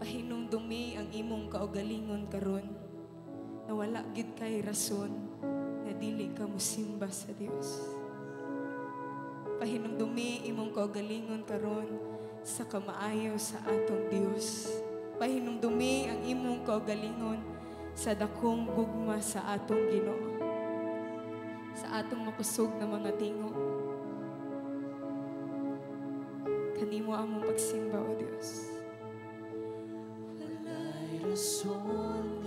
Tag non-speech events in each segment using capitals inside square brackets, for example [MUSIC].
Pahinumdumi ang imong kaugalingon karon na wala gid kay rason na dili ka mosimba sa Dios. pahinumdumi imong kaugalingon karon sa kamaayo sa atong Dios. Pahinumdumi ang imong kaugalingon sa dakong gugma sa atong Ginoo. Sa atong makusog na mga tingo. Kanimo among pagsimba o Dios. Walay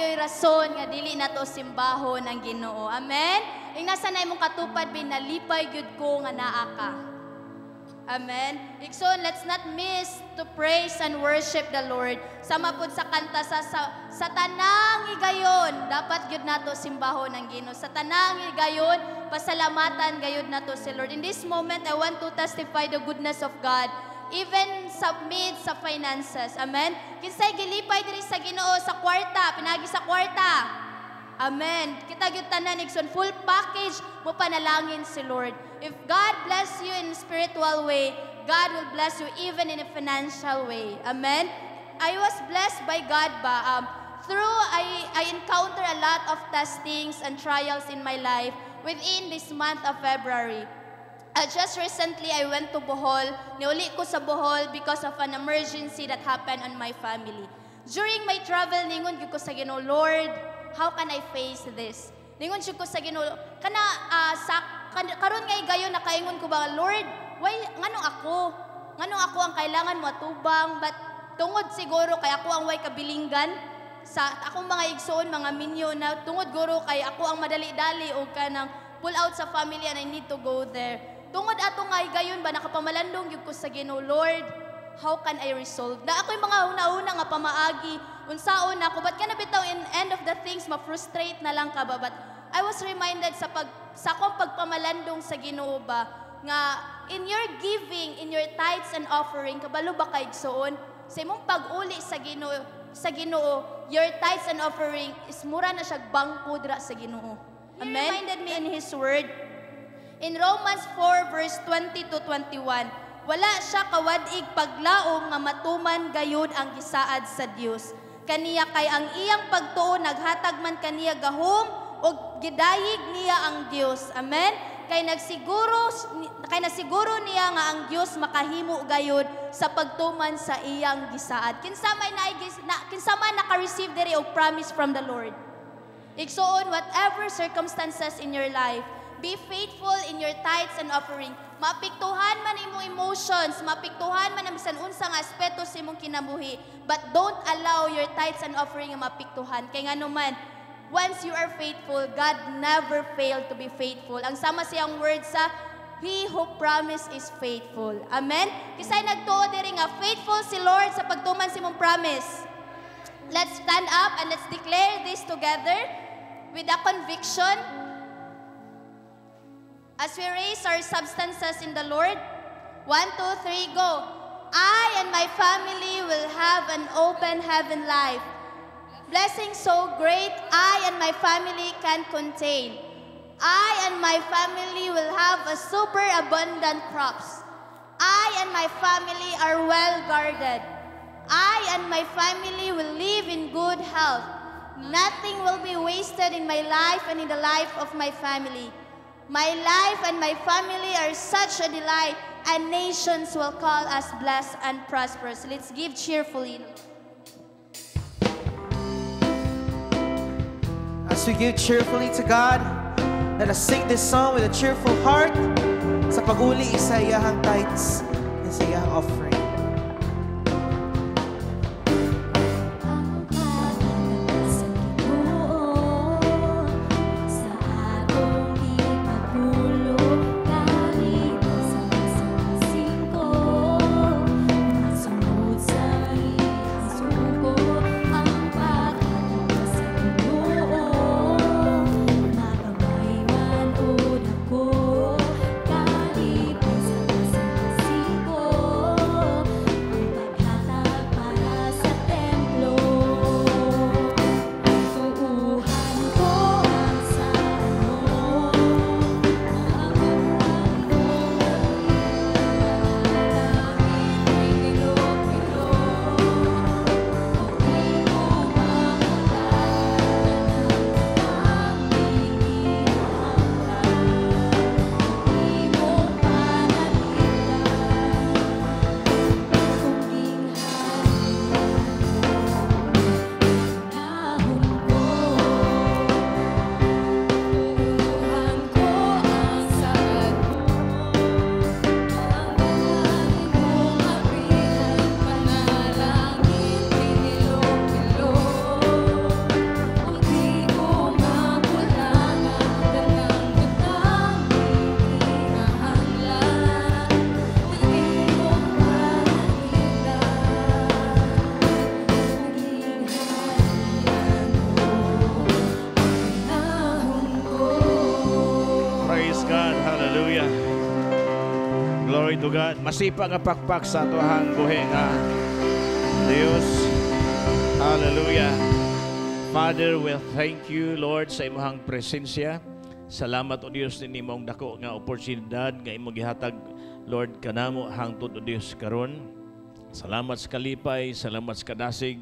gayoy rason nga dili nato simbahon ang Ginoo. Amen. Ing nasa na imong katupad binalipay gyud ko nga naa ka. Amen. Igsoon, let's not miss to praise and worship the Lord. Sama pud sa kanta sa sa, sa tanang higayon, dapat gyud nato simbahon ang Ginoo. Sa tanang higayon, pasalamatan gayud nato si Lord. In this moment, I want to testify the goodness of God even sa mid sa finances. Amen. Kinsay gilipay diri sa Ginoo sa kwarta, pinagi sa kwarta. Amen. Kita gyud tanan igsoon full package mo panalangin si Lord. If God bless you in spiritual way, God will bless you even in a financial way. Amen. I was blessed by God ba um, through I I encounter a lot of testings and trials in my life within this month of February. Uh, just recently, I went to Bohol. Niuli ko sa Bohol because of an emergency that happened on my family. During my travel, ningon ko sa Ginoo, Lord, how can I face this? Ningon ko sa Ginoo, kana ah, sa kan, karon nga gayon nakaingon ko ba, Lord, why nganong ako? Nganong ako ang kailangan mo atubang but tungod siguro kay ako ang way kabilinggan sa akong mga igsoon, mga minyo na tungod guro kay ako ang madali-dali o kanang pull out sa family and I need to go there. Tungod ato nga gayon ba nakapamalandong gyud ko sa Ginoo, Lord, how can I resolve? Na ako'y mga una-una nga pamaagi, unsaon ako, ba't ka na bitaw in end of the things, ma-frustrate na lang ka ba? But I was reminded sa pag sa akong pagpamalandong sa Ginoo ba nga in your giving, in your tithes and offering, kabalo ba kay igsoon? Sa imong pag-uli sa Ginoo, sa Ginoo, your tithes and offering is mura na siya bangko dira sa Ginoo. He reminded me in His Word In Romans 4 verse 20 to 21, wala siya kawadig paglaom nga matuman gayud ang gisaad sa Dios. Kaniya kay ang iyang pagtuo naghatag man kaniya gahom o gidayig niya ang Dios. Amen. Kay nagsiguro kay nasiguro niya nga ang Dios makahimo gayud sa pagtuman sa iyang gisaad. Kinsa may na kinsa man naka-receive diri og promise from the Lord. Igsoon, whatever circumstances in your life, be faithful in your tithes and offering. Mapiktuhan man imong emotions, mapiktuhan man ang bisan unsa nga aspeto sa imong kinabuhi, but don't allow your tithes and offering mapiktuhan. Kay nga naman, once you are faithful, God never failed to be faithful. Ang sama siyang word sa He who promise is faithful. Amen? Kisay nagtuo diri nga faithful si Lord sa pagtuman sa imong promise. Let's stand up and let's declare this together with a conviction. As we raise our substances in the Lord, one, two, three, go. I and my family will have an open heaven life. Blessing so great, I and my family can contain. I and my family will have a super abundant crops. I and my family are well guarded. I and my family will live in good health. Nothing will be wasted in my life and in the life of my family. My life and my family are such a delight, and nations will call us blessed and prosperous. Let's give cheerfully. As we give cheerfully to God, let us sing this song with a cheerful heart sa pag-uli sa iyahang tithes iyahang offering. Masipa nga pakpak sa atuhang buhi nga Dios. Hallelujah. Father, we thank you, Lord, sa imong presensya. Salamat o Dios ni mong dako nga oportunidad nga imong gihatag Lord kanamo hangtod o Dios karon. Salamat sa kalipay, salamat sa kadasig.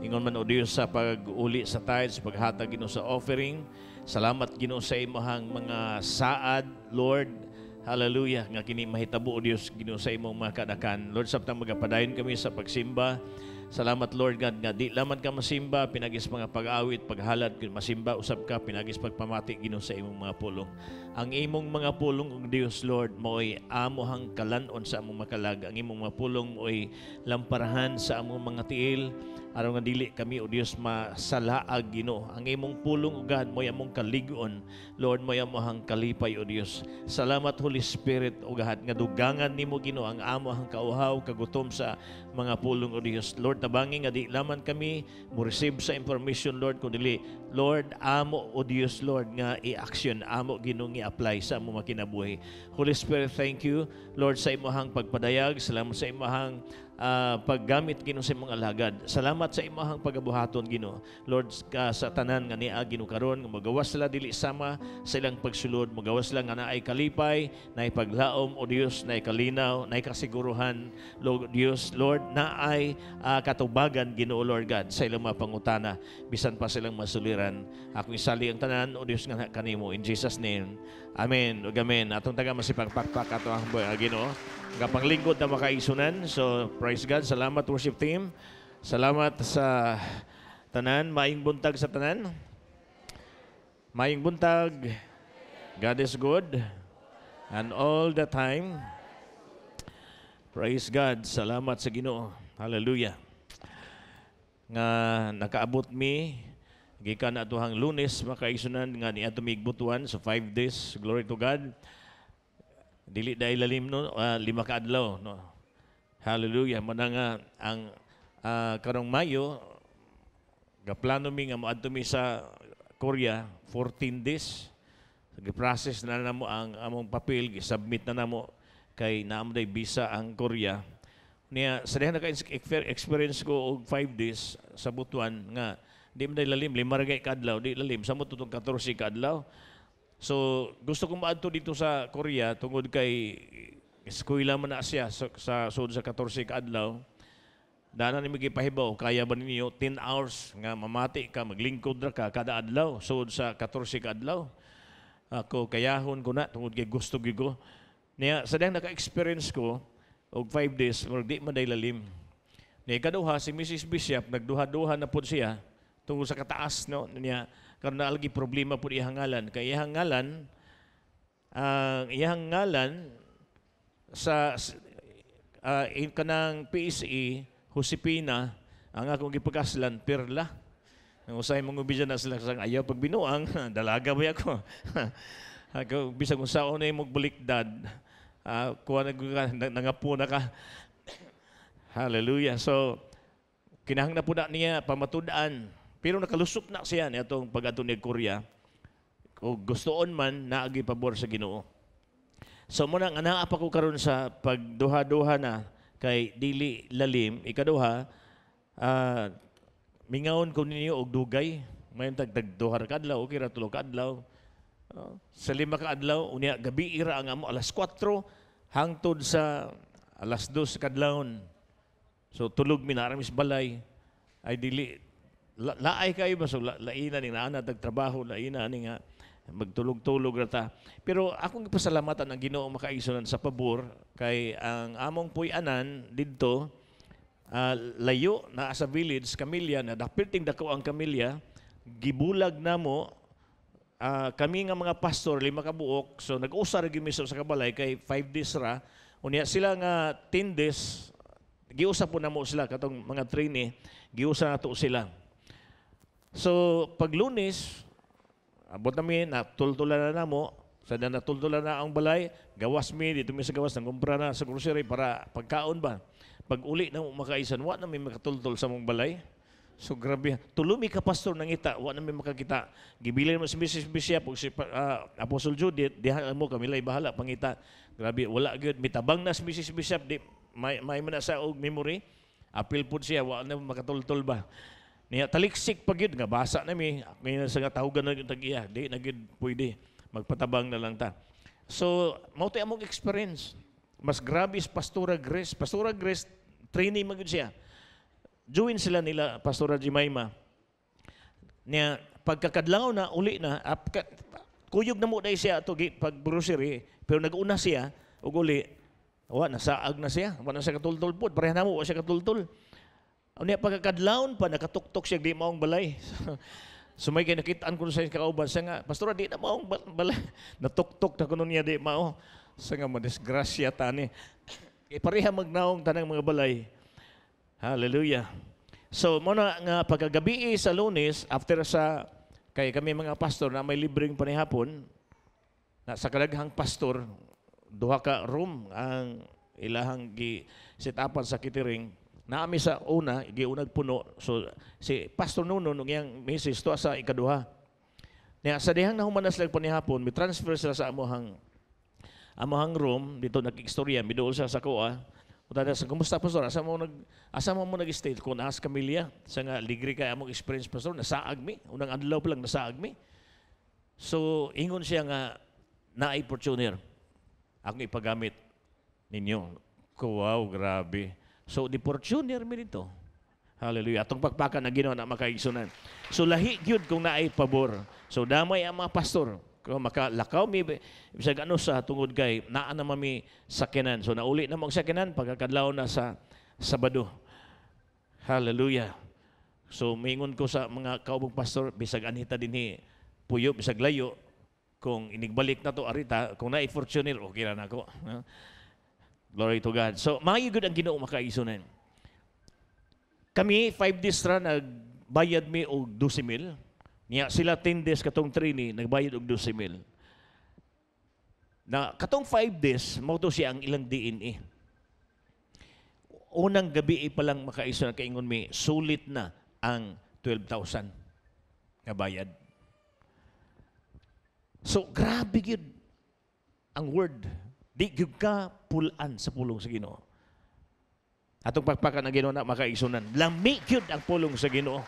Ingon man o Dios sa pag-uli sa tithes, paghatag Ginoo sa offering. Salamat Ginoo sa imong mga saad, Lord. Hallelujah. Nga kini mahitabo o Dios Ginoo sa imong mga kadakan. Lord, sabtang magapadayon kami sa pagsimba. Salamat Lord God nga di laman ka masimba pinagis mga pag-awit paghalad masimba usab ka pinagis pagpamati Ginoo sa imong mga pulong. Ang imong mga pulong ug Dios Lord mo'y amo hang kalanon sa among makalag. Ang imong mga pulong mo'y lamparahan sa among mga tiil aron nga dili kami o Dios masalaag Ginoo. Ang imong pulong ug God mo'y among kaligon. Lord mo'y among kalipay o Dios. Salamat Holy Spirit o God nga dugangan nimo Ginoo ang amo hang kauhaw kagutom sa mga pulong o Dios. Lord tabangi nga di laman kami mo receive sa information Lord kun dili Lord amo o Dios Lord nga i-action amo Ginoo i-apply sa among makinabuhi. Holy Spirit thank you Lord sa imong pagpadayag. Salamat sa imong ah, paggamit Ginoo sa imong alagad. Salamat sa imong pagabuhaton Ginoo. Lord ka sa tanan nga niya Ginoo karon nga magawas sila dili sama sa ilang pagsulod, magawas sila nga naay kalipay, naay paglaom o Dios, naay kalinaw, naay kasiguruhan Lord Dios, Lord naay ah, katubagan Ginoo Lord God sa ilang mga pangutana bisan pa silang masuliran. Ako isali ang tanan o Dios nga kanimo in Jesus name. Amen. Ug amen. Atong taga masipagpakpak ato ang boy Ginoo. Kapanglingkod na makaisunan. So, praise God. Salamat worship team. Salamat sa tanan. Maing buntag sa tanan. Maing buntag. God is good. And all the time. Praise God. Salamat sa Ginoo. Hallelujah. Nga nakaabot mi gikan atuhang lunes makaisunan nga ni ato migbutuan so five days glory to God dili dahil lalim no? Ah, lima ka adlaw no? Hallelujah. Mo na nga ang ah, karong Mayo gaplano mi nga moadto mi sa Korea 14 days. Gi-process na namo ang among papel gi-submit na namo kay naamo day visa ang Korea. Niya sa diha naka experience ko og 5 days sa butuan nga di man lalim lima ra gay ka adlaw di lalim. Sa mo tutong 14 ka adlaw So, gusto kong maadto dito sa Korea tungod kay eskwela man na siya sa, sa sud sa 14 ka adlaw. Dana ni magipahibaw kaya ba ninyo 10 hours nga mamati ka maglingkod ra ka kada adlaw sud sa 14 ka adlaw. Ako kayahon ko na tungod kay gusto gyud ko. Niya sa dang naka-experience ko og 5 days or di man lalim. Niya kaduha si Mrs. Bishop nagduha-duha na pud siya tungod sa kataas no niya karon algi problema pud iyang ngalan kay iyang ngalan ang iyang ngalan sa uh, kanang PSE Josepina ang akong gipagkaslan Perla. Ang usay mong ubidyan na sila sang ayaw pag binuang [LAUGHS] dalaga ba ako? [LAUGHS] Ako bisag kung saon na imong baliktad. Uh, kuha na nangapo na ka. [COUGHS] Hallelujah. So kinahanglan po na niya pamatudaan pero nakalusok na siya niya itong pag ni Korea. Kung gustoon man, naagi pabor sa ginoo. So muna nga naa ko karon sa pagduha-duha na kay dili lalim. Ikaduha uh, mingawon ko ninyo og dugay. May tagdag duha ka adlaw okay ra tulo ka adlaw. Uh, sa lima ka adlaw unya gabi ira ang amo alas 4 hangtod sa alas 2 kadlawon so tulog mi na mis balay. Ay dili la, laay kayo ba so la, laina ni naana trabaho laina ni nga magtulog-tulog rata pero akong pasalamatan ang Ginoo makaisunan sa pabor kay ang among puy-anan didto uh, layo na sa village kamilya na dapilting dako ang kamilya gibulag namo uh, kami nga mga pastor lima ka buok. So nag-usar gimi sa kabalay kay 5 days ra. Unya sila nga 10 days giusap po namo sila katong mga trainee giusa nato sila So, pag lunes, abot namin, natultulan na namo, sa na natultulan na ang balay, gawas mi, dito mi sa gawas, nangumpra na sa grocery para pagkaon ba. Pag uli na makaisan, wa na mi makatultol sa mong balay. So grabe, tulumi ka pastor nang ita, wa na mi makakita. Gibilin mo si Mrs. Bishop ug si uh, Apostle Judith, diha mo kami lay bahala pangita. Grabe, wala gyud mitabang na si Mrs. Bishop di may may man sa og memory. Apil pud siya, wa na makatultol ba. Niya taliksik pag yun nga basa na mi. Ngayon sa nga tahugan na tagiya. Di na gid pwede. Magpatabang na lang ta. So, mao tay among experience. Mas grabe is Pastora Grace. Pastora Grace, training magud siya. Join sila nila Pastora Jimaima. Niya pagkakadlaw na uli na ap, kuyog na mo dai siya ato pag grocery pero naguna siya ug uli wa nasaag na siya wa na siya katultol pud pareha na mo wa siya katultol Unya pagkakadlawon pa nakatuktok siya di maong balay. [LAUGHS] so may kinakitaan ko sa kauban sa nga, pastor di na maong balay. [LAUGHS] Natuktok na kuno niya di mao. Sa nga madisgrasya tani. E [COUGHS] pareha magnaong tanang mga balay. Hallelujah. So mo na nga pagkagabi sa Lunes after sa kay kami mga pastor na may libreng panihapon na sa kadaghang pastor duha ka room ang ilahang gi set upan sa kitering Naami sa una, giunag puno. So si Pastor Nuno nung iyang misis to sa ikaduha. Niya sa dihang nahumanas lang po ni hapon, mi transfer sila sa amohang amohang room dito nag-istorya, miduol sa sa kuha. Utada sa kumusta pastor? Asa mo nag asa mo mo nag-stay kung naas kamilya sa nga ligri kay among experience pastor nasaag mi unang adlaw pa lang nasaag mi. So ingon siya nga naay Fortuner. Ako ipagamit ninyo. Ko, Wow, grabe. So di Fortuner mi dito. Hallelujah. Atong pagpaka na ginawa na makaigsunan. So lahi gyud kung naay pabor. So damay ang mga pastor. Kung makalakaw mi bisag ano sa tungod kay naa na mami sakinan. So nauli na mo ang sakinan pagkakadlaw na sa Sabado. Hallelujah. So mingon ko sa mga kaubong pastor bisag anita dinhi puyo bisag layo kung inigbalik na to arita kung naay fortuner okay ra nako. Glory to God. So maayo ang Ginoo makaigsunan. Kami, five days ra, nagbayad mi og 12 mil. Niya sila 10 days katong trainee, nagbayad og 12 mil. Na katong 5 days, mao to siya ang ilang DNA. Unang gabi pa lang makaisa na kaingon mi, sulit na ang 12,000 nga bayad. So, grabe yun ang word. Di gyud ka pulan sa pulong sa Ginoo. Atong pagpaka na Ginoo na makaisunan. Lami gyud ang pulong sa Ginoo.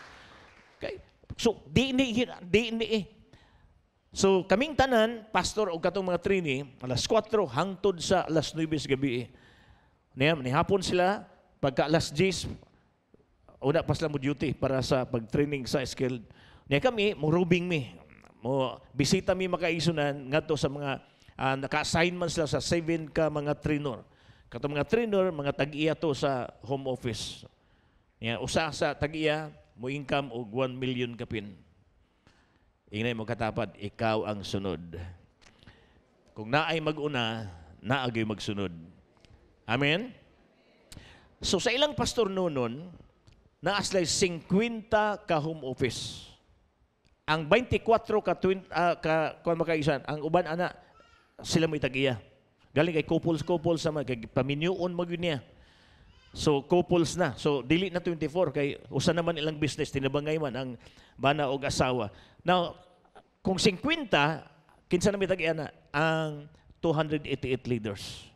Okay? So, di ni di ni eh. So, kaming tanan, pastor o katong mga trini, alas 4 hangtod sa alas 9 sa gabi. eh. Niya, nihapon sila, pagka alas 10, una pa sila mo duty para sa pag-training sa skill. Niya kami, mo rubing mi. Mo bisita mi makaisunan ngadto sa mga ah, naka-assign man sila sa 7 ka mga trainer. Katong mga trainer, mga tag-iya to sa home office. Niya, usa sa tag-iya, mo income og 1 million kapin. Ingay mo katapad, ikaw ang sunod. Kung naay mag-una, naagay magsunod. Amen? So sa ilang pastor noon, naaslay 50 ka home office. Ang 24 ka, twin, ah, ka makaisan, ang uban ana sila may tagiya. Galing kay couples couples sa mga kay paminyuon mo gyud niya. So couples na. So dili na 24 kay usa naman ilang business tinabangay man ang bana og asawa. Now kung 50 kinsa na tagiya na ang 288 leaders.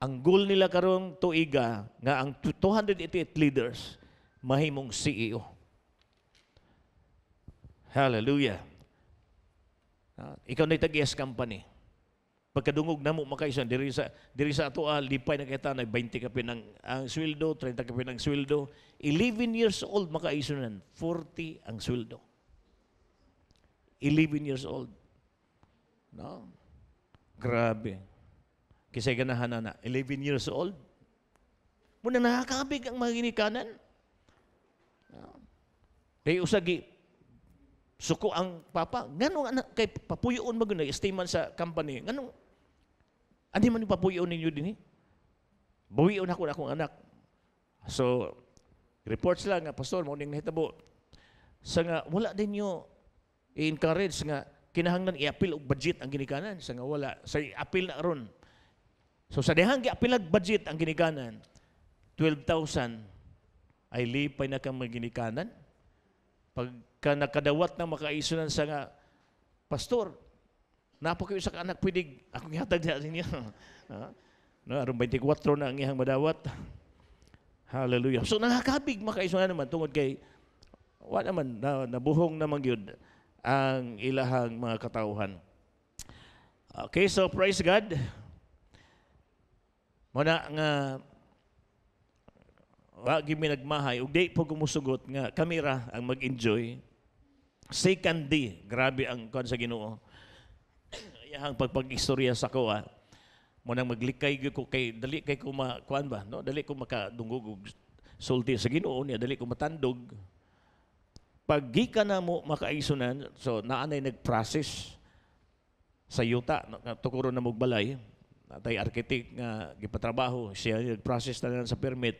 Ang goal nila karong tuiga nga ang 288 leaders mahimong CEO. Hallelujah. Ah, ikaw na tag-yes company. Pagkadungog na mo makaisan diri sa diri sa ato ah, lipay na kita na 20 ka pinang ang sweldo, 30 ka pinang sweldo. 11 years old makaisunan, 40 ang sweldo. 11 years old. No? Grabe. Kisay ganahan na na, 11 years old. Muna nakakabig ang mga ginikanan. No? Kaya usagi, suko ang papa. Ganong anak, kay papuyoon gano'n, estiman sa company. Ganong, ano man yung papuyoon ninyo din eh? Bawion ako na akong anak. So, reports lang nga, Pastor, mo ning nahitabo. Sa nga, wala din nyo i-encourage nga, kinahanglan i-appeal og budget ang ginikanan. Sa nga wala, sa i-appeal na ron. So sa dihang gi-appeal ang budget ang ginikanan, 12,000 ay lipay na kang maginikanan. Pagka nakadawat na makaisunan sa nga, Pastor, napo sa anak pwede akong ihatag na ninyo. [LAUGHS] Ha? no, aron 24 na ang iyang madawat. Hallelujah. So nakakabig makaisunan naman tungod kay wa naman na, nabuhong naman gyud ang ilahang mga katauhan. Okay, so praise God. Muna nga wa gyud mi nagmahay ug di po kumusugot nga kamera ang mag-enjoy. Second day, grabe ang kon sa Ginoo. Iyang pagpag-istorya sa ko ah. Mo nang maglikay ko kay dali kay ko ma kuan ba no? Dali ko makadungog og sulti sa Ginoo niya dali ko matandog. Pag gika na mo makaisunan, so naanay nag-process sa yuta, tukuro na mugbalay, natay architect nga gipatrabaho, siya nag-process na lang sa permit,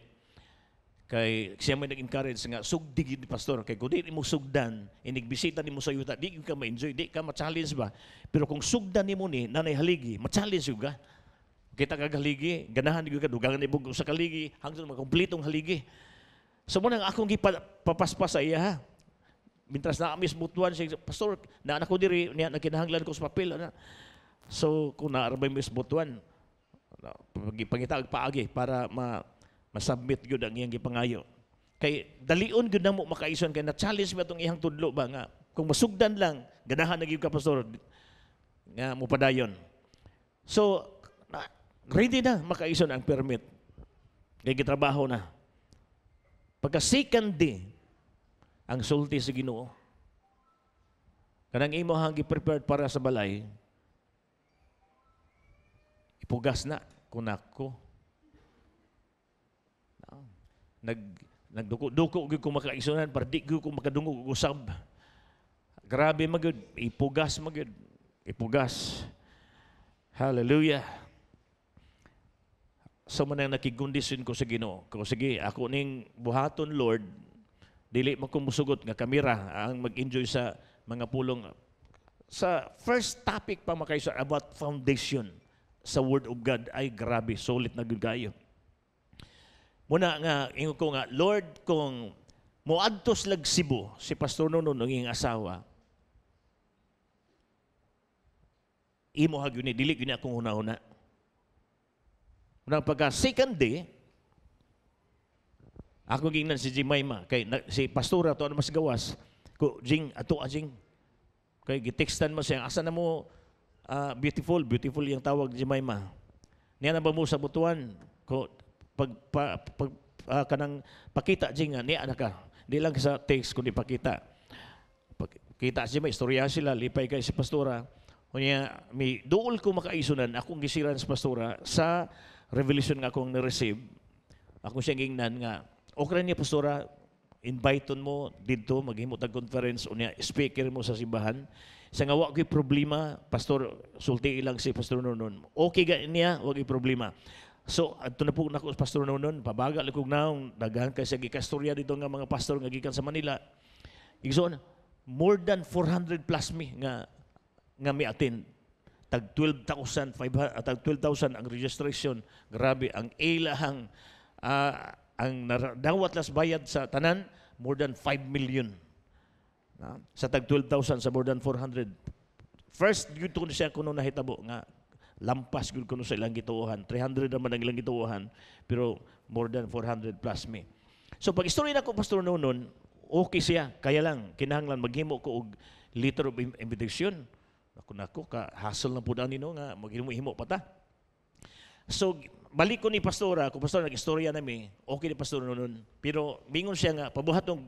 kay siya may nag-encourage nga sugdi gid ni pastor kay kun di mo sugdan inigbisita nimo sa yuta di ka ma-enjoy di ka ma-challenge ba pero kung sugdan nimo ni nanay haligi ma-challenge yung ka kita kag haligi ganahan gyud ka dugangan ni sa kaligi hangtod makumpletong haligi so mo nang akong gipapaspas sa iya ha Mintras na kami mutuan siya, Pastor, na anak ko diri, niya, nakinahanglan ko sa papel. Ana. So, kung naarabay mo sa mutuan, Pag- Pangitaag paagi para ma masubmit gyud ang iyang gipangayo. Kay dalion gyud namo makaison kay na challenge ba tong iyang tudlo ba nga kung masugdan lang ganahan na gyud ka pastor nga mupadayon. So na, ready na makaison ang permit. Kay gitrabaho na. Pagka second day, ang sulti sa Ginoo. Kanang imo hang prepared para sa balay, ipugas na kunako. Nag nagduko-duko gyud ko makaisunan para di ko makadungog og usab. Grabe magud, ipugas magud. Ipugas. Hallelujah. So man nakigundisyon ko sa Ginoo. Ko sige, ako ning buhaton Lord, dili man nga kamera ang mag-enjoy sa mga pulong sa first topic pa makaisa about foundation sa Word of God ay grabe, solid na gud kayo. Muna nga, ingon ko nga, Lord, kung moadtos lag Cebu, si Pastor Nuno ng iyong asawa, imo ha gyud ni dili gyud ni akong una-una. Muna pagka second day, ako gingnan si Jimaima kay na, si pastora to ano mas gawas ko jing ato ajing kay gitextan mo siya asa na mo ah, beautiful beautiful yung tawag Jimaima. Niya na ba mo sa butuan ko pag pa, pag ah, kanang pakita jing nga niya na ka. Di lang sa text kundi pakita. Pag, kita siya may istorya sila lipay kay si pastora. Kunya mi duol ko makaisunan akong gisiran sa pastora sa revelation nga akong na-receive. Ako siya gingnan nga okay niya pastora invite mo dito maghimo tag conference unya speaker mo sa simbahan sa nga wa ko'y problema pastor sulti ilang si pastor nonon okay ga niya wa ko'y problema so adto na po nako pastor nonon pabaga likog naong daghan kay sa gikastorya dito nga mga pastor nga gikan sa Manila. Igsoon more than 400 plus me nga nga mi attend. Tag 12,500 ah, tag 12,000 ang registration. Grabe ang ilahang ah, ang nar- dawat las bayad sa tanan more than 5 million. Na? sa tag 12,000 sa more than 400 first gyud ko siya kuno nahitabo nga lampas gyud kuno sa ilang gituohan. 300 naman ang ilang gituohan pero more than 400 plus me. So pag istorya nako pastor nonon okay siya. Kaya lang kinahanglan maghimo ko og letter of in- invitation. Ako nako ka hassle na pud nino nga maghimo-himo pa ta. So, balik ko ni pastora, kung pastor nag-istorya nami, okay ni pastor noon. Pero mingon siya nga pabuhat og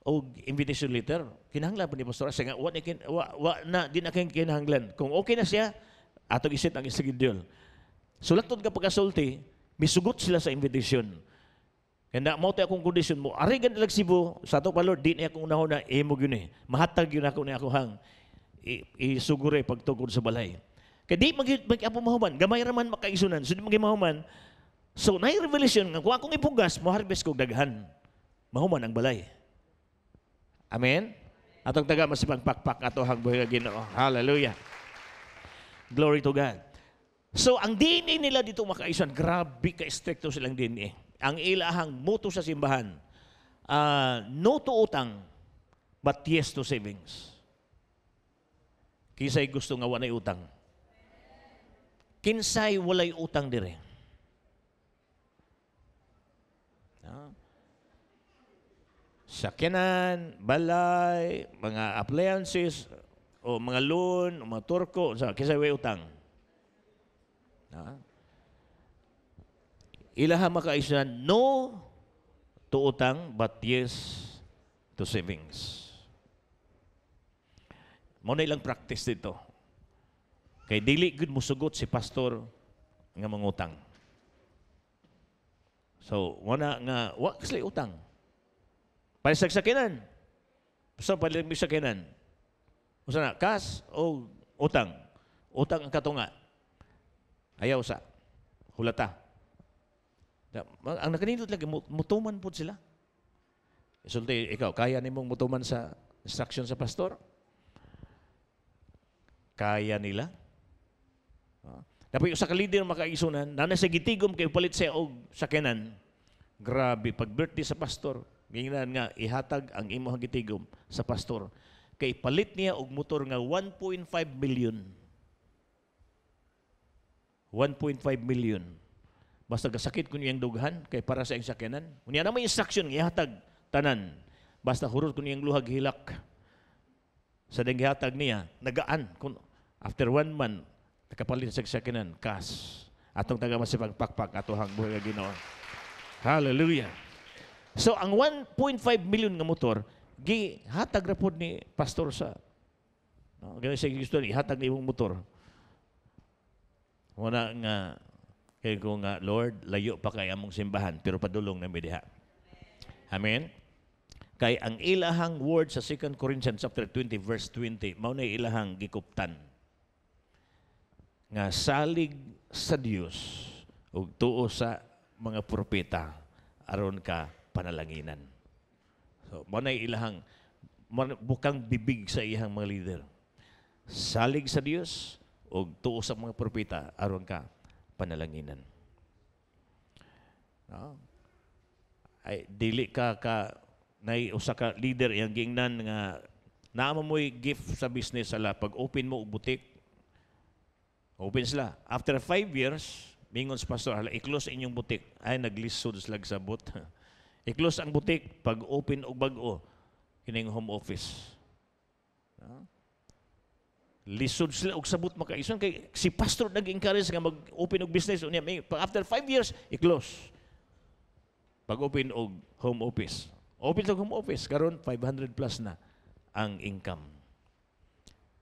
og invitation letter, kinahanglan pa ni pastora. Siya nga wa, wa, wa na di na kinahanglan. Kung okay na siya, atong isit ang schedule. Sulaton ka pagkasulti, misugot sila sa invitation. Kaya na mo tayo akong kondisyon mo. Ari ganit lang Cebu, sa ato pa Lord, di na akong unahon na imo yun eh. Mahatag yun ako ni ako hang isugure pagtugod sa balay. Kaya di mag mag apo mahuman, gamay raman makaisunan, so di mag mahuman. So na revelation nga kung akong ipugas, mo harvest kog daghan. Mahuman ang balay. Amen. Atong taga masipang pakpak ato hang buhay Ginoo. Hallelujah. Glory to God. So ang DNA nila dito makaisuan, grabe ka stricto silang DNA. Ang ilahang moto sa simbahan, ah, no to utang, but yes to savings. Kisay gusto nga walay utang. Kinsay walay utang dire. Ah. Sakyanan, balay, mga appliances, o mga loan, o mga turko, sa kisay way utang. Ah. Ilaha makaisa no to utang but yes to savings. Mo na ilang practice dito. Kay dili gud musugot si pastor nga mangutang. So, wala nga wa kasi utang. Para sa sakinan. So, mi sakinan. Usa na kas o utang. Utang ang katunga. Ayaw sa hulata. Ang nakanindot lagi mu- mutuman po sila. Isulti ikaw kaya nimong mutuman sa instruction sa pastor? Kaya nila? Ah. Dapat yung sa kalidir makaisunan, na nasa gitigom kay palit siya og sakyanan. Grabe, pag birthday sa pastor, gingan nga ihatag ang imong gitigom sa pastor. Kay palit niya og motor nga 1.5 million. 1.5 million. Basta gasakit ko niyang dughan kay para sa iyang sakyanan. Unya na may instruction gihatag tanan. Basta hurot ko niyang luhag hilak. Sa ding gihatag niya, nagaan kun after one month nakapalit sa sakyanan kas. Atong taga masipag pakpak atohang buhay Ginoo. Hallelujah. So ang 1.5 million nga motor gihatag ra pod ni pastor sa no, ganun sa gusto ni hatag ni imong motor. Wala nga kay ko nga Lord layo pa kay among simbahan pero padulong na mi diha. Amen. Kay ang ilahang word sa 2 Corinthians chapter 20 verse 20 mao na ilahang gikuptan nga salig sa Dios ug tuo sa mga propeta aron ka panalanginan. So, mo na ilahang bukang bibig sa iyang mga leader. Salig sa Dios ug tuo sa mga propeta aron ka panalanginan. No? Ay dili ka ka nay usa ka leader yang gingnan nga naamo mo'y gift sa business sala pag open mo og butik open sila after five years mingon sa pastor hala i-close inyong butik ay naglisod sila sa bot [LAUGHS] i-close ang butik pag open og bag-o kining home office. No? lisod sila og sabot makaison kay si pastor nag-encourage nga mag-open og business. Unya may after five years i-close pag open og home office. Open sa home office karon 500 plus na ang income.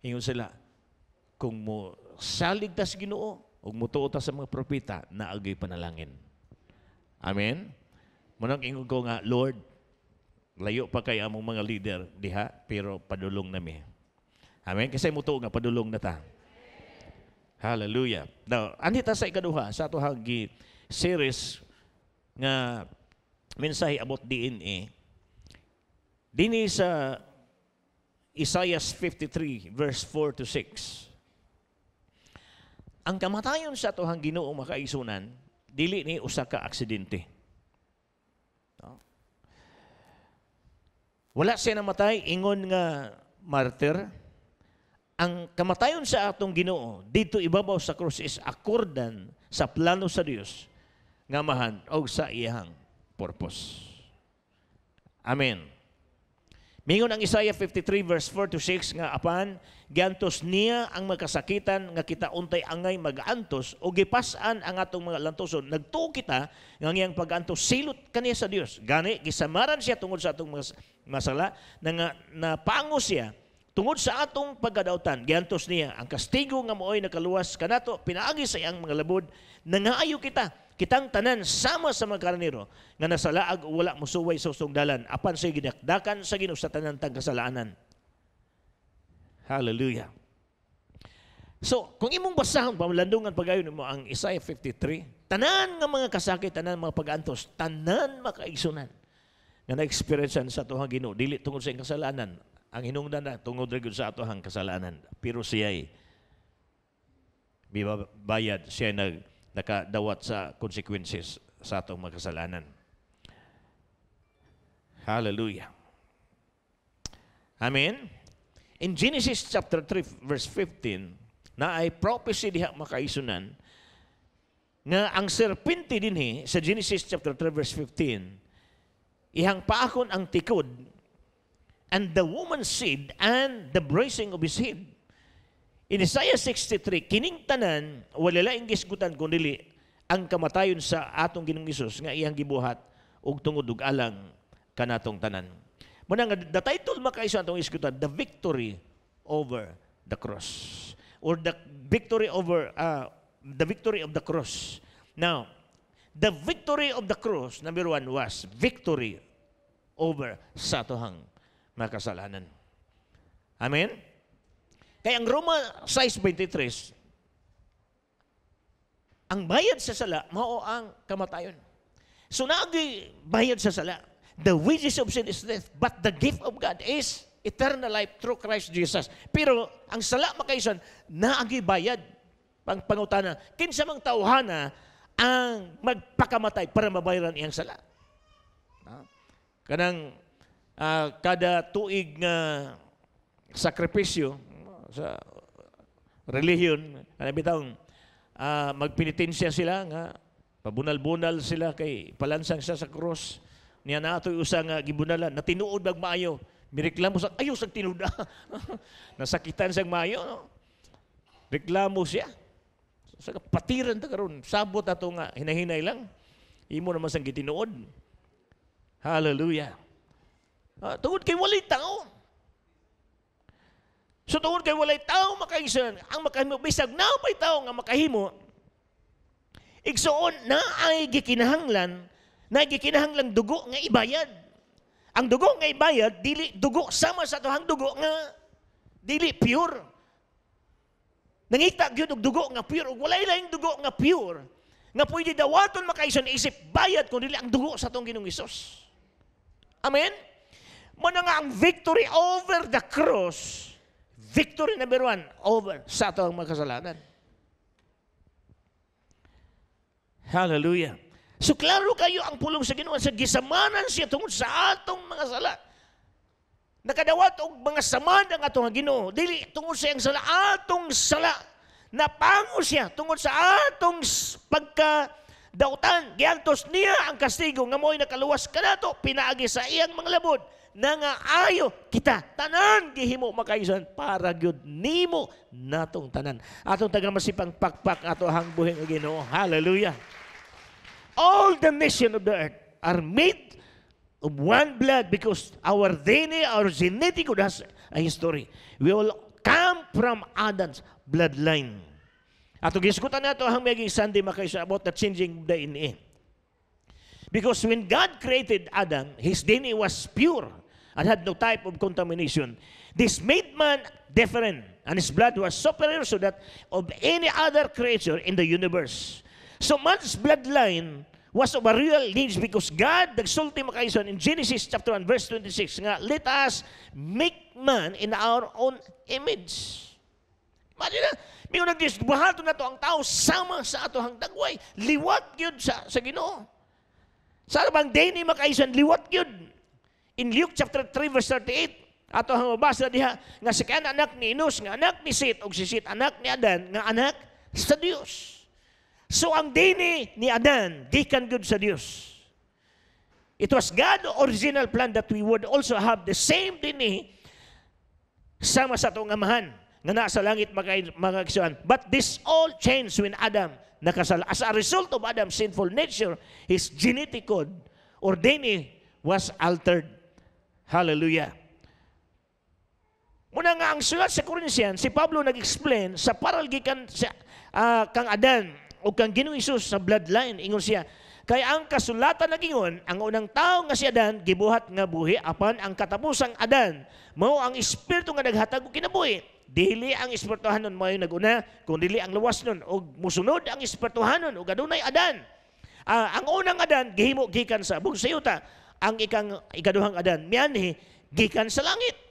Ingon sila kung mo salig ta sa Ginoo ug mutuo ta sa mga propeta naagay panalangin. Amen Manang ingon ko nga Lord layo pa kay among mga leader diha pero padulong nami Amen. Kasi mo nga padulong na ta. Hallelujah. Now, anita sa ikaduha sa ato gi series nga mensahe about DNA. Dini sa Isaiah 53 verse 4 to 6. Ang kamatayon sa ato hang Ginoo makaisunan dili ni usa ka aksidente. Wala siya namatay ingon nga martyr, ang kamatayon sa atong Ginoo dito ibabaw sa krus is akordan sa plano sa Dios nga mahan og sa iyang purpose. Amen. Mingon ang Isaiah 53 verse 4 to 6 nga apan giantos niya ang magkasakitan nga kita untay angay magantos o gipasan ang atong mga lantoson. Nagtuo kita nga ang iyang pagantos silot kaniya sa Dios gani gisamaran siya tungod sa atong masala na nga napangos siya tungod sa atong pagkadautan. Giantos niya ang kastigo nga mooy nakaluwas kanato pinaagi sa iyang mga labod nangaayo kita kitang tanan sama sa mga karnero nga nasalaag wala musuway sa usong dalan. Apan sa ginakdakan sa Ginoo sa tanan tang kasalanan Hallelujah. So, kung imong basahang pamalandungan pagayon mo ang Isaiah 53, tanan nga mga kasakit, tanan mga pag-antos, tanan makaigsunan nga na-experience sa atohang Ginoo dili tungod sa kasalanan. Ang hinungdan na tungod ra sa atohang kasalanan. Pero siya ay bayad siya nag nakadawat sa consequences sa atong mga kasalanan. Hallelujah. Amen. In Genesis chapter 3 verse 15, na ay prophecy diha makaisunan nga ang serpente dinhi sa Genesis chapter 3 verse 15 ihang paakon ang tikod and the woman's seed and the bracing of his head. In Isaiah 63, kining tanan, wala laing gisgutan kundi ang kamatayon sa atong Ginoong Hesus nga iyang gibuhat ug tungod ug alang kanatong tanan. Muna nga, the title makaisa atong isgutan, the victory over the cross. Or the victory over, uh, the victory of the cross. Now, the victory of the cross, number one, was victory over sa atohang mga kasalanan. Amen? Kaya ang Roma 6.23, ang bayad sa sala, mao ang kamatayon. So naagi bayad sa sala. The wages of sin is death, but the gift of God is eternal life through Christ Jesus. Pero ang sala makaison, naagi bayad. Pang pangutana, kinsa mang tawhana ang magpakamatay para mabayaran iyang sala. Kanang ah, kada tuig nga sakripisyo sa relihiyon, ano bitawng ah, magpenitensya sila nga pabunal-bunal sila kay palansang siya sa cross. Niya na ato'y usa nga gibunalan na tinuod bag maayo. Mireklamo sa ayo sa tinuda. [LAUGHS] Nasakitan siyang maayo. No? Reklamo siya. Sa patiran ta karon, sabot ato nga hinahinay lang. Imo naman sang gitinuod. Hallelujah. Ah, tungod kay walay tao. So tungod kay walay tao makaisan, ang makahimo bisag na pay tao nga makahimo. Igsuon na ay gikinahanglan, na gikinahanglang dugo nga ibayad. Ang dugo nga ibayad dili dugo sama sa tuhang dugo nga dili pure. Nangita gyud og dugo nga pure ug walay laing dugo nga pure nga pwede dawaton makaison isip bayad kun dili ang dugo sa atong Ginoong Hesus. Amen? Mo nga ang victory over the cross, victory number one over sa atong mga kasalanan. Hallelujah. So klaro kayo ang pulong sa Ginoo sa gisamanan siya tungod sa atong mga sala. Nakadawat og mga samad ang atong Ginoo. Dili tungod sa iyang sala atong sala. Napango siya tungod sa atong pagka dautan. Giantos niya ang kastigo nga mo'y nakaluwas kanato pinaagi sa iyang mga labod na nga ayo kita tanan gihimo makaisan para gyud nimo natong tanan. Atong taga masipang pakpak ato hang buhing Ginoo. Hallelujah. All the nation of the earth are made of one blood because our DNA, our genetic has a history. We all come from Adam's bloodline. Ato giskutan nato ang maging Sunday makaisa about the changing of the DNA. Because when God created Adam, his DNA was pure and had no type of contamination. This made man different, and his blood was superior so that of any other creature in the universe. So man's bloodline was of a real lineage because God nagsulti makaison in Genesis chapter 1 verse 26 nga let us make man in our own image. Imagine na, may unang Diyos, buhato na to ang tao sama sa ato hang dagway. Liwat yun sa, sa ginoo. Sa bang day ni makaisan, liwat yun. In Luke chapter 3 verse 38, ato ang mabasa diha, nga si anak ni Inos, nga anak ni Seth, o si Seth anak ni Adan, nga anak sa Dios. So ang day ni, Adan, gikan good sa Dios. It was God's original plan that we would also have the same DNA sama sa itong amahan nga nasa langit mga, kisuan. But this all changed when Adam nakasala. As a result of Adam's sinful nature, his genetic code or DNA was altered. Hallelujah. Muna nga ang sulat sa Corinthians, si Pablo nag-explain sa paral gikan sa ah, kang Adan o kang Ginoong Isus sa bloodline ingon siya kay ang kasulatan nagingon ang unang tao nga si Adan gibuhat nga buhi apan ang katapusang Adan. Mao ang espiritu nga naghatag og kinabuhi. Dili ang espirituhanon mao yung naguna kung dili ang luwas nun og musunod ang espirituhanon ug adunay Adan. Ah, ang unang Adan gihimo gikan sa bug sa yuta ang ikang ikaduhang Adan mianhi gikan sa langit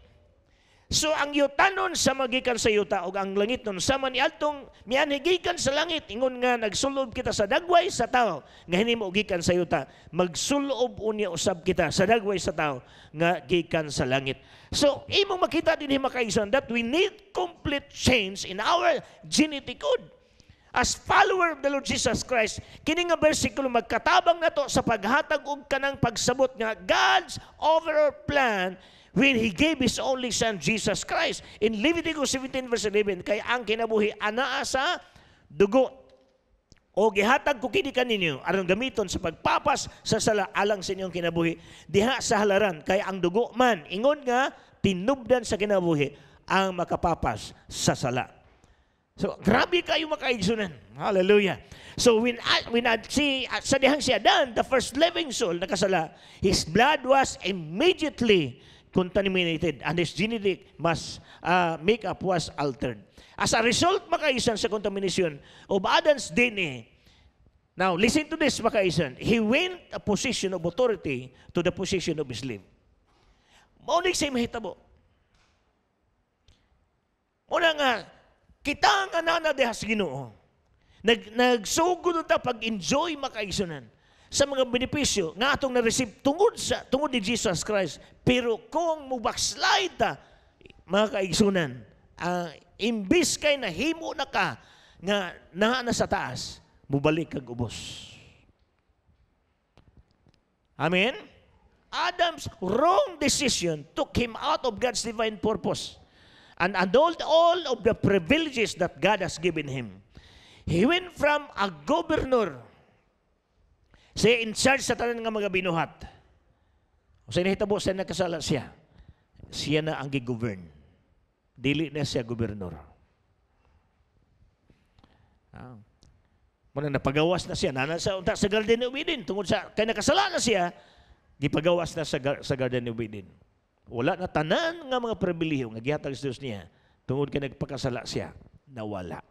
So ang yutanon sa magikan sa yuta o ang langit nun sama ni altong mianhigikan sa langit ingon nga nagsulob kita sa dagway sa tao nga hinimo gikan sa yuta magsulob unya usab kita sa dagway sa tao nga gikan sa langit. So imong makita din makaison that we need complete change in our genetic code. As follower of the Lord Jesus Christ, kini nga bersikulo magkatabang nato sa paghatag og kanang pagsabot nga God's overall plan when He gave His only Son, Jesus Christ. In Leviticus 17 verse 11, kay ang kinabuhi anaa sa dugo. O gihatag ko kini kaninyo aron gamiton sa pagpapas sa sala alang sa inyong kinabuhi diha sa halaran kay ang dugo man ingon nga tinubdan sa kinabuhi ang makapapas sa sala. So, grabe kayo makaigsunan. Hallelujah. So, when, when si, sa dihang si Adan, the first living soul nakasala, his blood was immediately contaminated and his genetic mass uh, makeup was altered. As a result, makaisan sa contamination of Adan's DNA, now listen to this, makaisan, he went a position of authority to the position of slave. Maunig sa mahitabo. Muna nga, kita nga nana dehas Ginoo. Nag nagsugod ta pag-enjoy makaisunan sa mga benepisyo nga atong na-receive tungod sa tungod ni Jesus Christ. Pero kung mo backslide ta mga kaigsunan, ah, imbis kay nahimo na ka nga naa na sa taas, mubalik kag ubos. Amen? Adam's wrong decision took him out of God's divine purpose and annulled all of the privileges that God has given him. He went from a governor, siya in charge sa tanan nga mga binuhat. Sa inahitabo, siya nakasala siya. Siya na ang gigovern. Dili na siya gobernador. Ah. Muna napagawas na siya. Nana sa, unta, sa Garden of Eden. Tungod sa, kaya nakasala na siya, gipagawas na sa, sa Garden of Eden. Wala na tanan nga mga pribilihiyo nga gihatag sa Diyos niya. Tungod kay nagpakasala siya, nawala.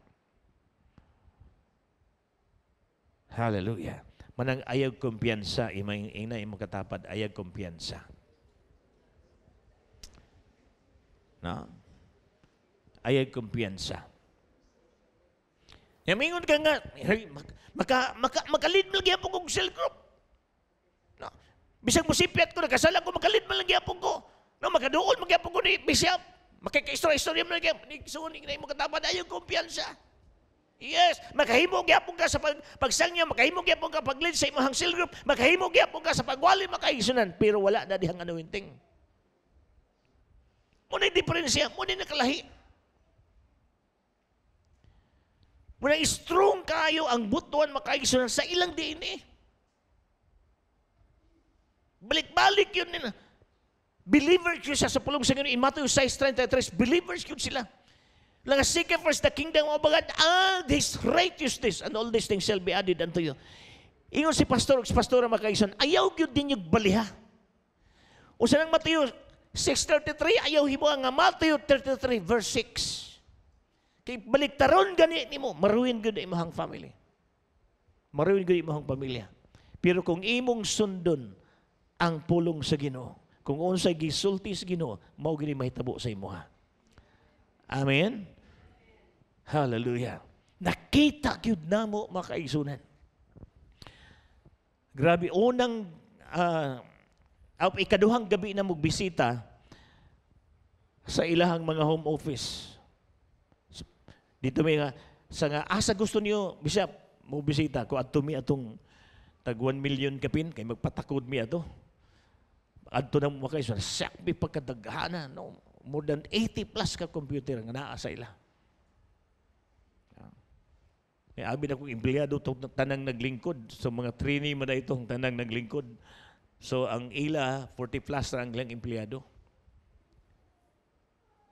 Hallelujah. Manang ayag kumpiyansa, imay ina imong katapad, ayag kumpiyansa. No? Ayag kumpiyansa. Yamingon ka nga, maka, maka, maka, makalid mo lagi kong cell group. No? Bisag musipyat ko, nagkasala ko, makalid mo lagi ko. No, makaduol, magyapon ko ni Bishop. Makikaistorya-istorya mo lagi. Ni suning na imong katapad, ayag kumpiyansa. Yes, makahimo gyapon ka sa pag pagsangya, makahimo gyapon ka pag lead sa imong cell group, makahimo gyapon ka sa pagwali makaisunan, pero wala na dihang anointing. Muna diferensya, muna nakalahi. Muna strong kayo ang butuan makaisunan sa ilang DNA. Balik-balik yun nila. Believers yun sa pulong sa ganun. In Matthew 6.33, believers yun sila. Lang seek ye first the kingdom of God, all this righteousness and all these things shall be added unto you. Ingon si pastor, si pastora makaison, ayaw gyud din yung baliha. O sa nang Matthew 6.33, ayaw hibo nga Matthew 33 verse 6. Kay baliktaron gani nimo, maruin gyud imong family. Maruin gyud imong pamilya. Pero kung imong sundon ang pulong sa Ginoo, kung unsay gisulti sa Ginoo, mao gini mahitabo sa imuha. Amen. Hallelujah. Nakita gyud namo makaisunan. Grabe unang uh, ikaduhang gabi na magbisita sa ilahang mga home office. Dito may nga, sa nga, asa gusto niyo, Bishop, mo bisita, ko adto mi atong tag 1 million kapin, kay magpatakod mi ato. Adto na mo makaisunan, sakbi pagkadaghana, no? more than 80 plus ka computer nga naa sa ila. May abi na kong empleyado itong tanang naglingkod. So mga trainee mo na itong tanang naglingkod. So ang ila, 40 plus na ang ilang empleyado.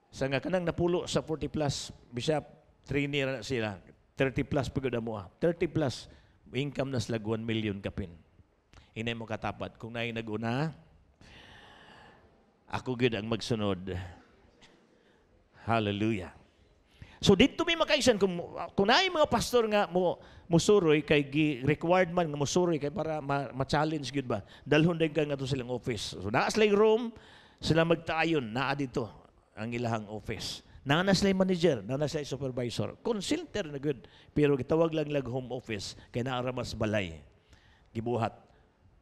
Sa nga kanang napulo sa 40 plus, Bishop, trainee na sila. 30 plus pagod mo 30 plus, income na sila 1 million kapin. Inay mo katapat. Kung naing naguna, ako gud ang magsunod. Hallelujah. So dito may makaisan kung kung naay mga pastor nga mo musuroy kay gi required man nga musuroy kay para ma, ma-challenge gyud ba. Dalhon day ka nga silang office. So naa sila room sila magtayon naa dito ang ilahang office. Naa na sila manager, naa na sila supervisor. Consulter na good. Pero gitawag lang lag home office kay naa ra mas balay. Gibuhat.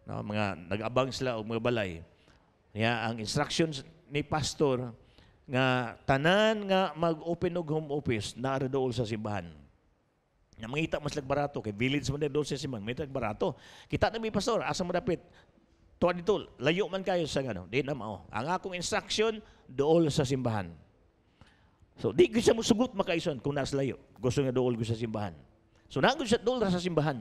No, mga nag-abang sila og mga balay. Ya, ang instructions ni pastor nga tanan nga mag-open og home office na dool sa simbahan. Nga mangita mas lag barato kay village man dool sa simbahan, may barato. Kita na mi pastor, asa mo dapit? Tuwa dito, layo man kayo sa ano, di na mao. Ang akong instruction dool sa simbahan. So di ko siya musugot makaison kung nasa layo. Gusto nga dool ko sa simbahan. So nagod siya dool sa simbahan.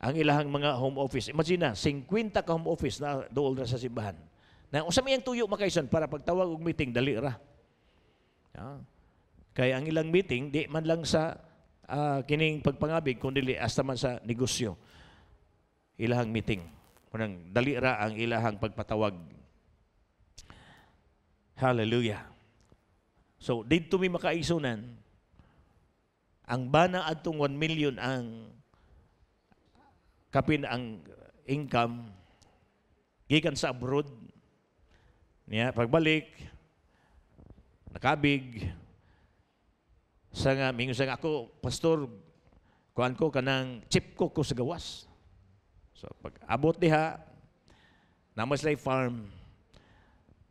Ang ilahang mga home office. Imagine na, 50 ka home office na dool ra sa simbahan. Na usa may tuyo makaisan para pagtawag og meeting dali ra. Yeah. Kaya ang ilang meeting di man lang sa uh, kining pagpangabig kundi hasta man sa negosyo. Ilahang meeting. Kunang dali ra ang ilahang pagpatawag. Hallelujah. So dito mi makaisunan ang bana adtong 1 million ang kapin ang income gikan sa abroad niya pagbalik nakabig sa nga mingon sa nga ako pastor kuan ko kanang chip ko ko sa gawas so pag abot diha namas lay farm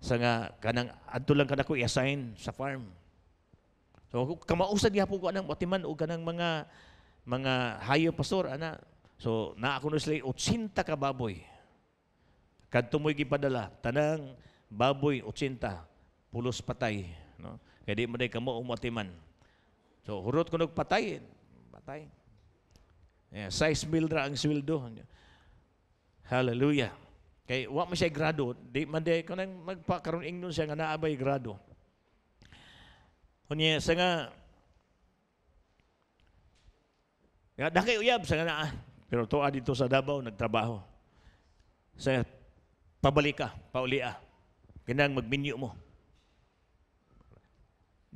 sa nga kanang adto lang kanako i-assign sa farm So kamausad gyapon ko anang batiman o kanang mga mga hayo pastor ana. So naa ko na sila 80 ka baboy. Kadto mo'y gipadala tanang baboy 80 pulos patay no. Kaya di mo day kamo umatiman. So hurot ko nagpatay, patay. Yeah, size mil ra ang sweldo. Hallelujah. Kay wa man siya grado, di man day kanang magpakaron ingnon siya nga naabay grado. Kunya sa nga nga dakay uyab sa nga naa. Pero tuwa dito sa Davao nagtrabaho. Sa pabalik ka, pauli ka. Kinang magminyo mo.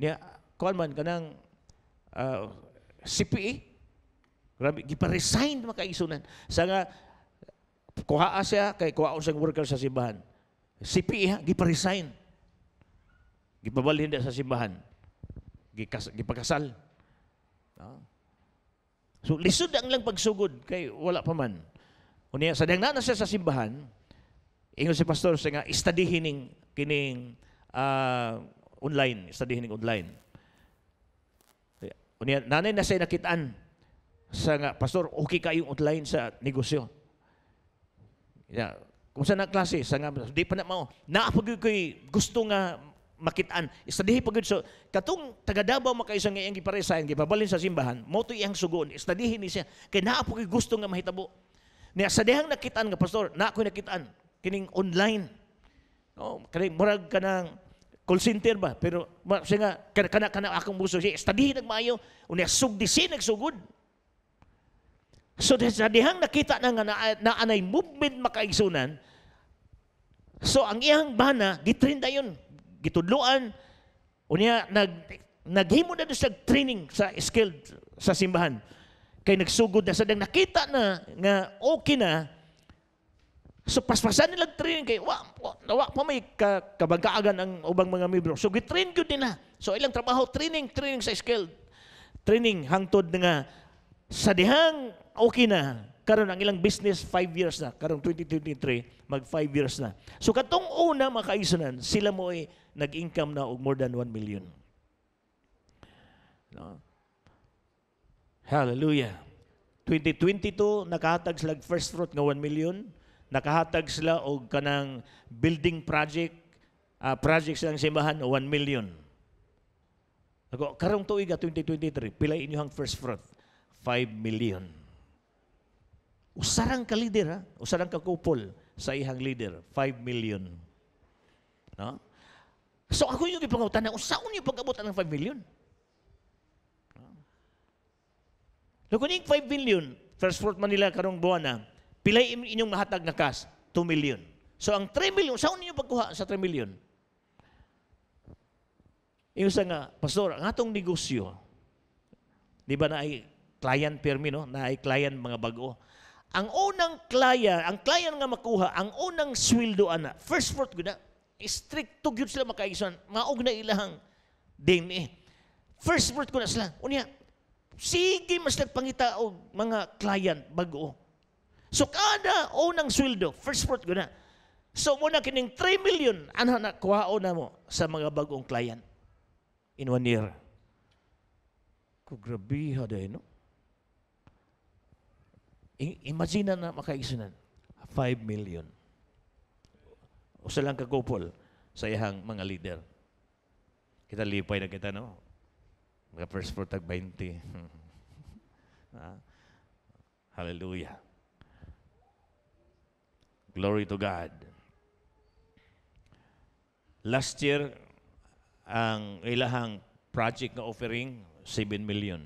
Niya, kuan man kanang uh, CPE. Grabe, gipa-resign makaisunan. Sa nga, kuhaa siya, kay kuhaon siyang worker sa simbahan. CPE ha, gipa-resign. Gipabalhin sa simbahan. Gikas, gipakasal. No? So, lisod ang lang pagsugod, kay wala pa man. Unya, sa dang na siya sa simbahan, ingon si pastor sa nga, istadihin kining ah, online, istadihin ning online. Unya, nanay na siya nakitaan sa nga, pastor, okay kayong online sa negosyo. Yeah. Kung sa na klase, sa nga, di pa na mao, naapag ko'y gusto nga makitaan. Istadihi pagod so katong taga Davao makaisang iyang giparesayan gipabalin sa simbahan, mo to iyang sugon. Istadihi ni siya kay naa po gusto nga mahitabo. Niya sa dihang nakitaan nga pastor, na ko nakitaan kining online. No, kani murag kanang call center ba? Pero siya nga kana kana, kana akong buso. Siya istadihi nagmayo unya sugdi si nagsugod. So sa dihang nakita na nga na, na anay movement makaigsunan, so ang iyang bana gitrain dayon gitudloan. Unya nag naghimo na sa training sa skill sa simbahan. Kay nagsugod na. Sa nakita na nga okay na so paspasan nila training kay wa wa, wa pa may ka, kabagaagan ang ubang mga membro so gitrain gyud nila. So ilang trabaho training training sa skill. Training hangtod nga sa dihang okay na karon ang ilang business 5 years na. Karon 2023 mag 5 years na. So katong una makaisunan sila mo ay nag-income na og more than 1 million. No? Hallelujah. 2022 nakahatag sila first fruit nga 1 million, nakahatag sila og kanang building project ah, project silang simbahan 1 million. Ako karong tuig nga 2023, pila inyong first fruit? 5 million. Usarang ka leader ha, usarang ka kupol sa ihang leader, 5 million. No? So ako yung ipangutan na, usaon yung pag-abot ng 5 million? No, kung yung 5 million, first fruit Manila karong buwan na, pilay inyong mahatag na cash, 2 million. So ang 3 million, saan ninyo pagkuha sa 3 million? Yung sa nga, Pastor, ang atong negosyo, di ba na ay client permi, no? Na ay client mga bago. Ang unang client, ang client nga makuha, ang unang sweldo ana, first fruit gud na, strict to gyud sila makaisan, maog na ilahang eh. First fruit ko na sila. Unya, sige mas nagpangita og mga client bago. So kada unang sweldo, first fruit ko na. So muna kining 3 million ana na kuhao na mo sa mga bagong client in one year. Ko grabe ha day no. I- imagine na makaisunan 5 million. Usa lang ka couple sa iyang mga leader. Kita lipay na kita no. Mga first fruit tag 20. [LAUGHS] Ah. Hallelujah. Glory to God. Last year, ang ilahang project na offering, 7 million.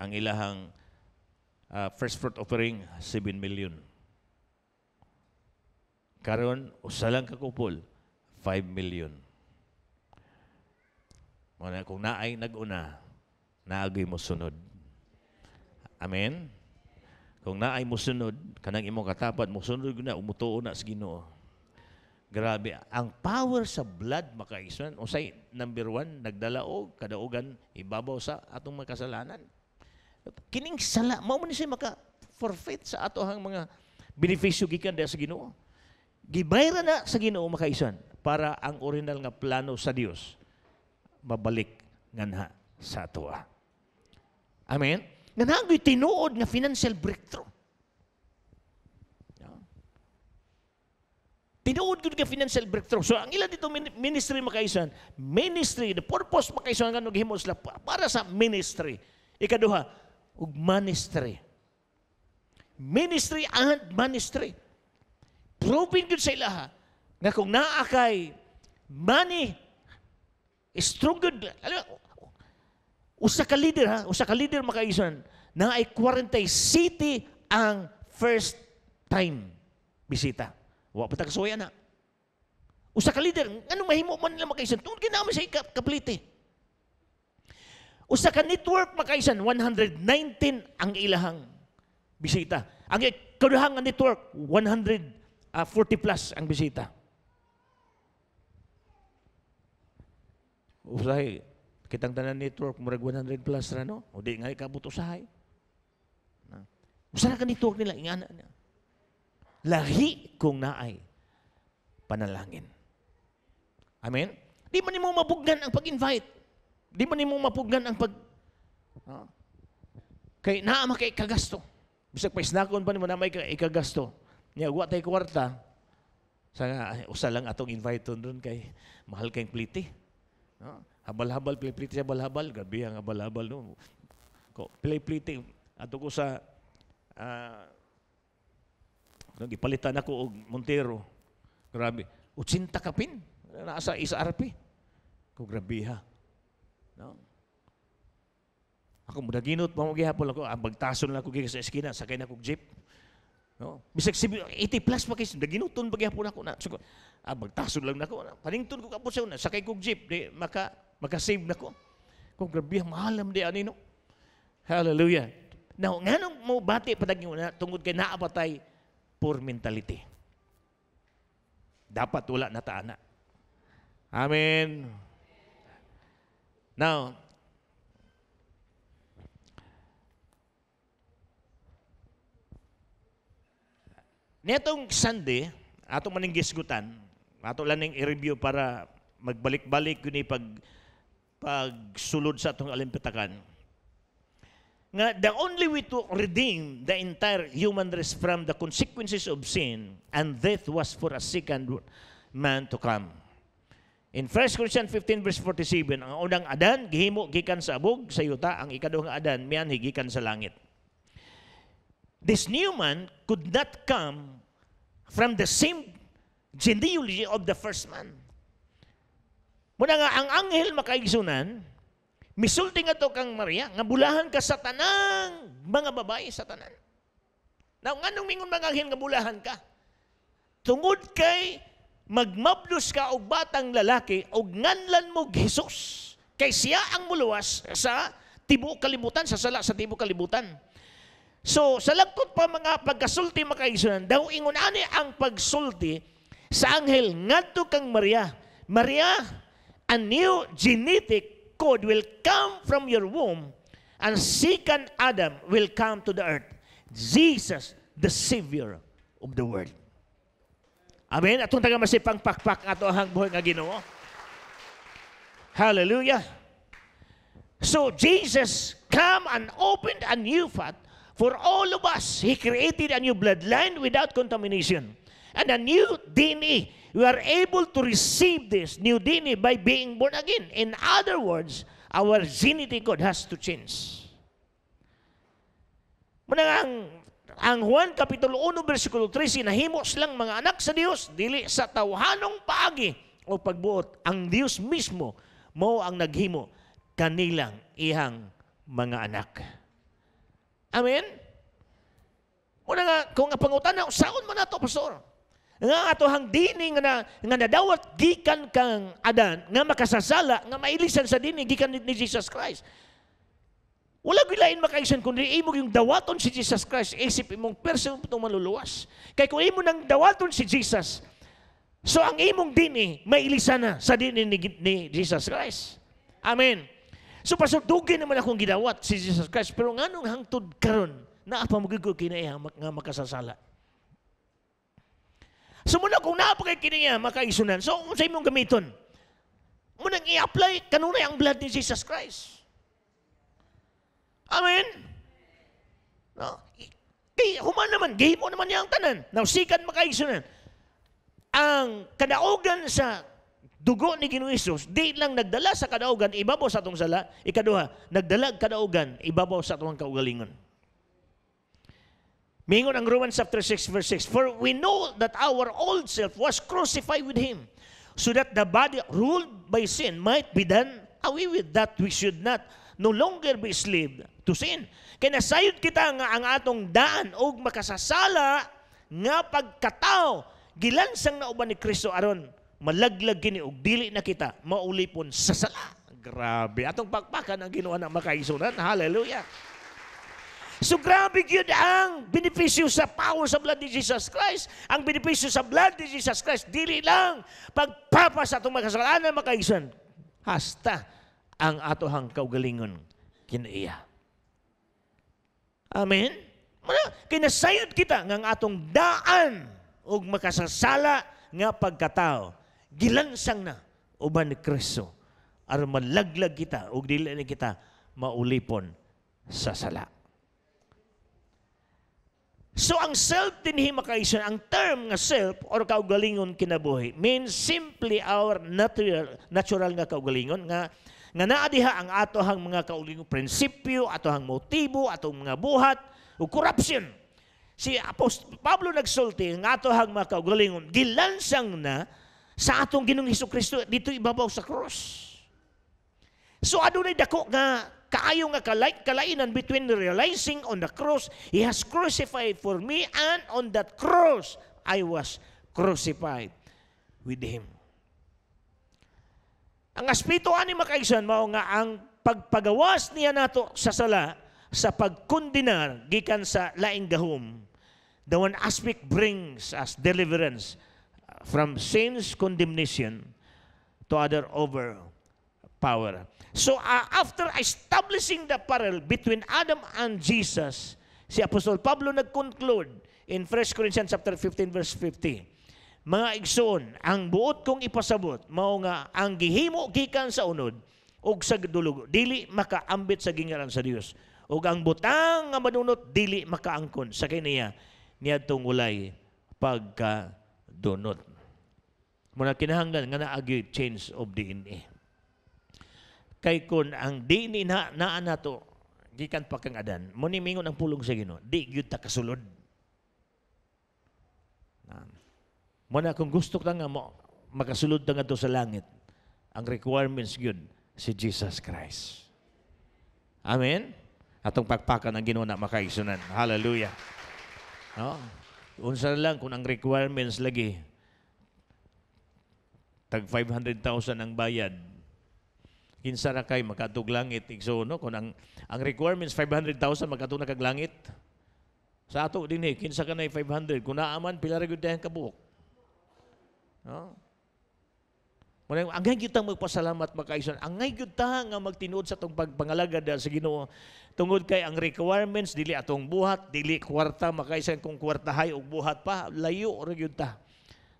Ang ilahang ah, first fruit offering, 7 million. Karon, usa lang kakupol, 5 million. Muna, kung naay nag-una, naagay mo sunod. Amen? Kung naay mo sunod, kanang imong katapat, mo sunod na, umutuo na sa ginoo. Grabe. Ang power sa blood, makaisuan. Usay, number one, nagdala og kadaugan, ibabaw sa atong mga kasalanan. Kining sala, mao man siya maka forfeit sa ato hang mga benepisyo gikan sa Ginoo. Gibayra na sa Ginoo makaisuan para ang original nga plano sa Dios mabalik nganha sa atoa. Amen? Nga nagoy tinuod nga financial breakthrough. Yeah. Tinuod gud nga financial breakthrough. So ang ila dito min- ministry makaisan, ministry, the purpose makaisan nga naghimo sila pa- para sa ministry. Ikaduha, ug ministry. Ministry and ministry. Proving gud sa ilaha nga kung naa kay money strong good. Alam, usa ka leader ha, usa ka leader makaisan na ay 40 city ang first time bisita. Wa pa tagsuya na. Usa ka leader, anong mahimo man nila makaisan? Tungod kinama sa ka- kaplite. Usa ka network makaisan, 119 ang ilahang bisita. Ang kaduhang network, 140 plus ang bisita. Usahay, kitang tanan network, murag 100 plus ra, no? O di nga ikabot usahay. Na. Usa ka network nila, ingana niya. Lahi kung naay panalangin. Amen? Di man mo mapugnan ang pag-invite. Di man mo mapugnan ang pag... Ah. Kay naa kay kagasto. Bisag pa isnakon pa nimo na may ka- ikagasto. Nya wa tay kwarta. Sa usa lang atong invite doon kay mahal kayong pliti. No? Habal-habal, play-pliti siya habal-habal. Grabe ang habal-habal. No? Ko, play-pliti. Ato ko sa... ah uh, gipalitan ako og Montero. Grabe. 80 kapin. Nasa SRP. Ko grabe ha. No? Ako muna ginot pa mo gihapon ako. Ang bagtason lang ako gikas sa eskina. Sakay na kong jeep. No? Bisag sibi- 80 plus pa kayo. Naginuton pa gihapon ako na. So, ah, magtason lang na ako. Panington ko kapon sa una. Sakay kong jeep. Di, maka, maka-save na ko. Kung grabe, mahalam di anino. Hallelujah. Now, nga nung mo bati padag yun na tungod kay naapatay poor mentality. Dapat wala na taana. Amen. Now, Netong Sunday, ato maning gisgutan, ato lang i-review para magbalik-balik yun pag pagsulod sa atong alimpitakan. Nga the only way to redeem the entire human race from the consequences of sin and death was for a second man to come. In 1 Corinthians 15 verse 47, ang unang Adan gihimo gikan sa abog sa yuta, ang ikaduhang Adan miyan gikan sa langit. This new man could not come from the same genealogy of the first man. Muna nga, ang anghel makaigsunan, misulti nga to kang Maria, nga bulahan ka sa tanang mga babae sa tanan. Now, nga nung mingon mga anghel nga bulahan ka, tungod kay magmablos ka og batang lalaki og nganlan mo Jesus kay siya ang muluwas sa tibuok kalibutan sa sala sa tibuok kalibutan So, sa lagkot pa mga pagkasulti makaisunan, daw ingon ani ang pagsulti sa anghel ngadto kang Maria. Maria, a new genetic code will come from your womb and second Adam will come to the earth. Jesus, the Savior of the world. Amen. Atong taga masipang pakpak ato ang buhay nga Ginoo. Hallelujah. So Jesus come and opened a new path for all of us. He created a new bloodline without contamination and a new DNA. We are able to receive this new DNA by being born again. In other words, our genetic code has to change. Muna nga ang, ang Juan Kapitulo 1, versikulo 3, sinahimo silang mga anak sa Diyos, dili sa tawhanong paagi o pagbuot. Ang Diyos mismo mo ang naghimo kanilang ihang mga anak. Amen? Muna nga, kung ang pangutana, saon man nato, pastor? Nga ato hang dini nga, na, nga nadawat gikan kang adan, nga makasasala, nga mailisan sa dini gikan ni, Jesus Christ. Wala gilain makaisan kundi imo yung dawaton si Jesus Christ, isip imong person itong maluluwas. Kay kung imo nang dawaton si Jesus, so ang imong dini, mailisan na sa dini ni, ni Jesus Christ. Amen. So pasudugin naman akong gidawat si Jesus Christ, pero nganong hangtod karon na apa magigod kinaya nga makasasala. So muna kung napakay kinaya makaisunan, so kung sa imong gamiton, Munang i-apply kanunay ang blood ni Jesus Christ. Amen? No? Kay human naman, gihimo naman niya ang tanan. Now, sikan makaisunan. Ang kadaugan sa dugo ni Ginoong Isus, di lang nagdala sa kadaugan, ibabaw sa atong sala. Ikaduha, nagdala kadaugan, ibabaw sa atong kaugalingon. Mingon ang Romans chapter 6 verse 6, For we know that our old self was crucified with Him, so that the body ruled by sin might be done away with, that we should not no longer be slave to sin. Kaya nasayod kita nga ang atong daan o makasasala nga pagkatao, gilansang na uban ni Kristo aron malaglag kini og dili na kita maulipon sa sala. Grabe. Atong pagpakan ang ginawa ng makaisunan. Hallelujah. So grabe yun ang benepisyo sa power sa blood ni Jesus Christ. Ang benepisyo sa blood ni Jesus Christ, dili lang pagpapa sa itong makasalanan makaisan. Hasta ang atohang kaugalingon kinaiya. Amen? Kinasayod kita ang atong daan ug makasasala nga pagkatao. Gilansang na uban ni Kristo aron malaglag kita ug dili na kita maulipon sa sala. So ang self dinhi makaison ang term nga self or kaugalingon kinabuhi means simply our natural natural nga kaugalingon nga nga naa diha ang atohang mga kaugalingon prinsipyo, atohang motibo, atong mga buhat ug corruption. Si Apost Pablo nagsulti nga atohang mga kaugalingon gilansang na sa atong Ginoong Hesus dito ibabaw sa cross. So adunay dako nga kaayo nga kalay, kalainan between realizing on the cross, He has crucified for me and on that cross, I was crucified with Him. Ang aspito ani makaisan mao nga ang pagpagawas niya nato sa sala sa pagkondenar gikan sa laing gahom. The one aspect brings us deliverance from sin's condemnation to other over power. So uh, after establishing the parallel between Adam and Jesus, si Apostol Pablo nag-conclude in 1 Corinthians chapter 15 verse 50. Mga igsoon, ang buot kong ipasabot mao nga ang gihimo gikan sa unod ug sa dulog dili makaambit sa gingaran sa Dios. Ug ang butang nga manunot dili makaangkon sa kaniya niadtong ulay pagkadunot. Muna kinahanglan nga naagi change of DNA kay kun ang di ni na naa nato gikan pa kang adan. Mo ni mingon ang pulong sa Ginoo di gyud ta kasulod. Mo na kung gusto ka nga mo makasulod ta ngadto sa langit ang requirements gyud si Jesus Christ. Amen? Atong pagpakan ang Ginoo na makaisunan. Hallelujah. No? Unsa lang kung ang requirements lagi tag 500,000 ang bayad kinsa na kay makatug langit igso no kun ang ang requirements 500,000 makatug na kag langit sa ato din eh kinsa ka na 500 kun naaman pila ra gyud kabuok no Muna, angay ta magpasalamat makaison. Angay gyud ta nga magtinuod sa tong pagpangalagad sa Ginoo. Tungod kay ang requirements dili atong buhat, dili kwarta makaisan kung kwartahay og buhat pa, layo ra ta.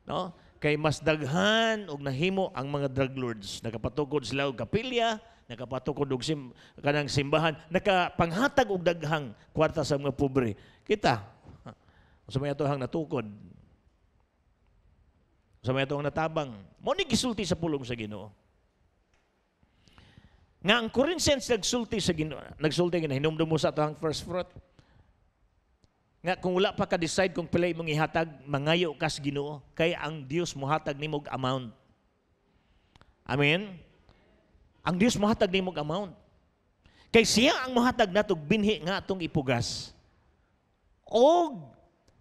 No? Kay mas daghan og nahimo ang mga drug lords. Nakapatukod sila og kapilya nakapatukod og sim, kanang simbahan. Nakapanghatag og daghang kwarta sa mga pobre. Kita sa may atohang natukod sa may atohang natabang mo ni gisulti sa pulong sa Ginoo. Nga ang Corinthians nagsulti sa Ginoo nagsulti nga hinumdum mo sa atohang first fruit nga kung wala pa ka decide kung pila imong ihatag, mangayo kas Ginoo kay ang Dios mohatag nimo og amount. Amen. Ang Dios mohatag nimo og amount. Kay siya ang mohatag natog binhi nga atong ipugas. Og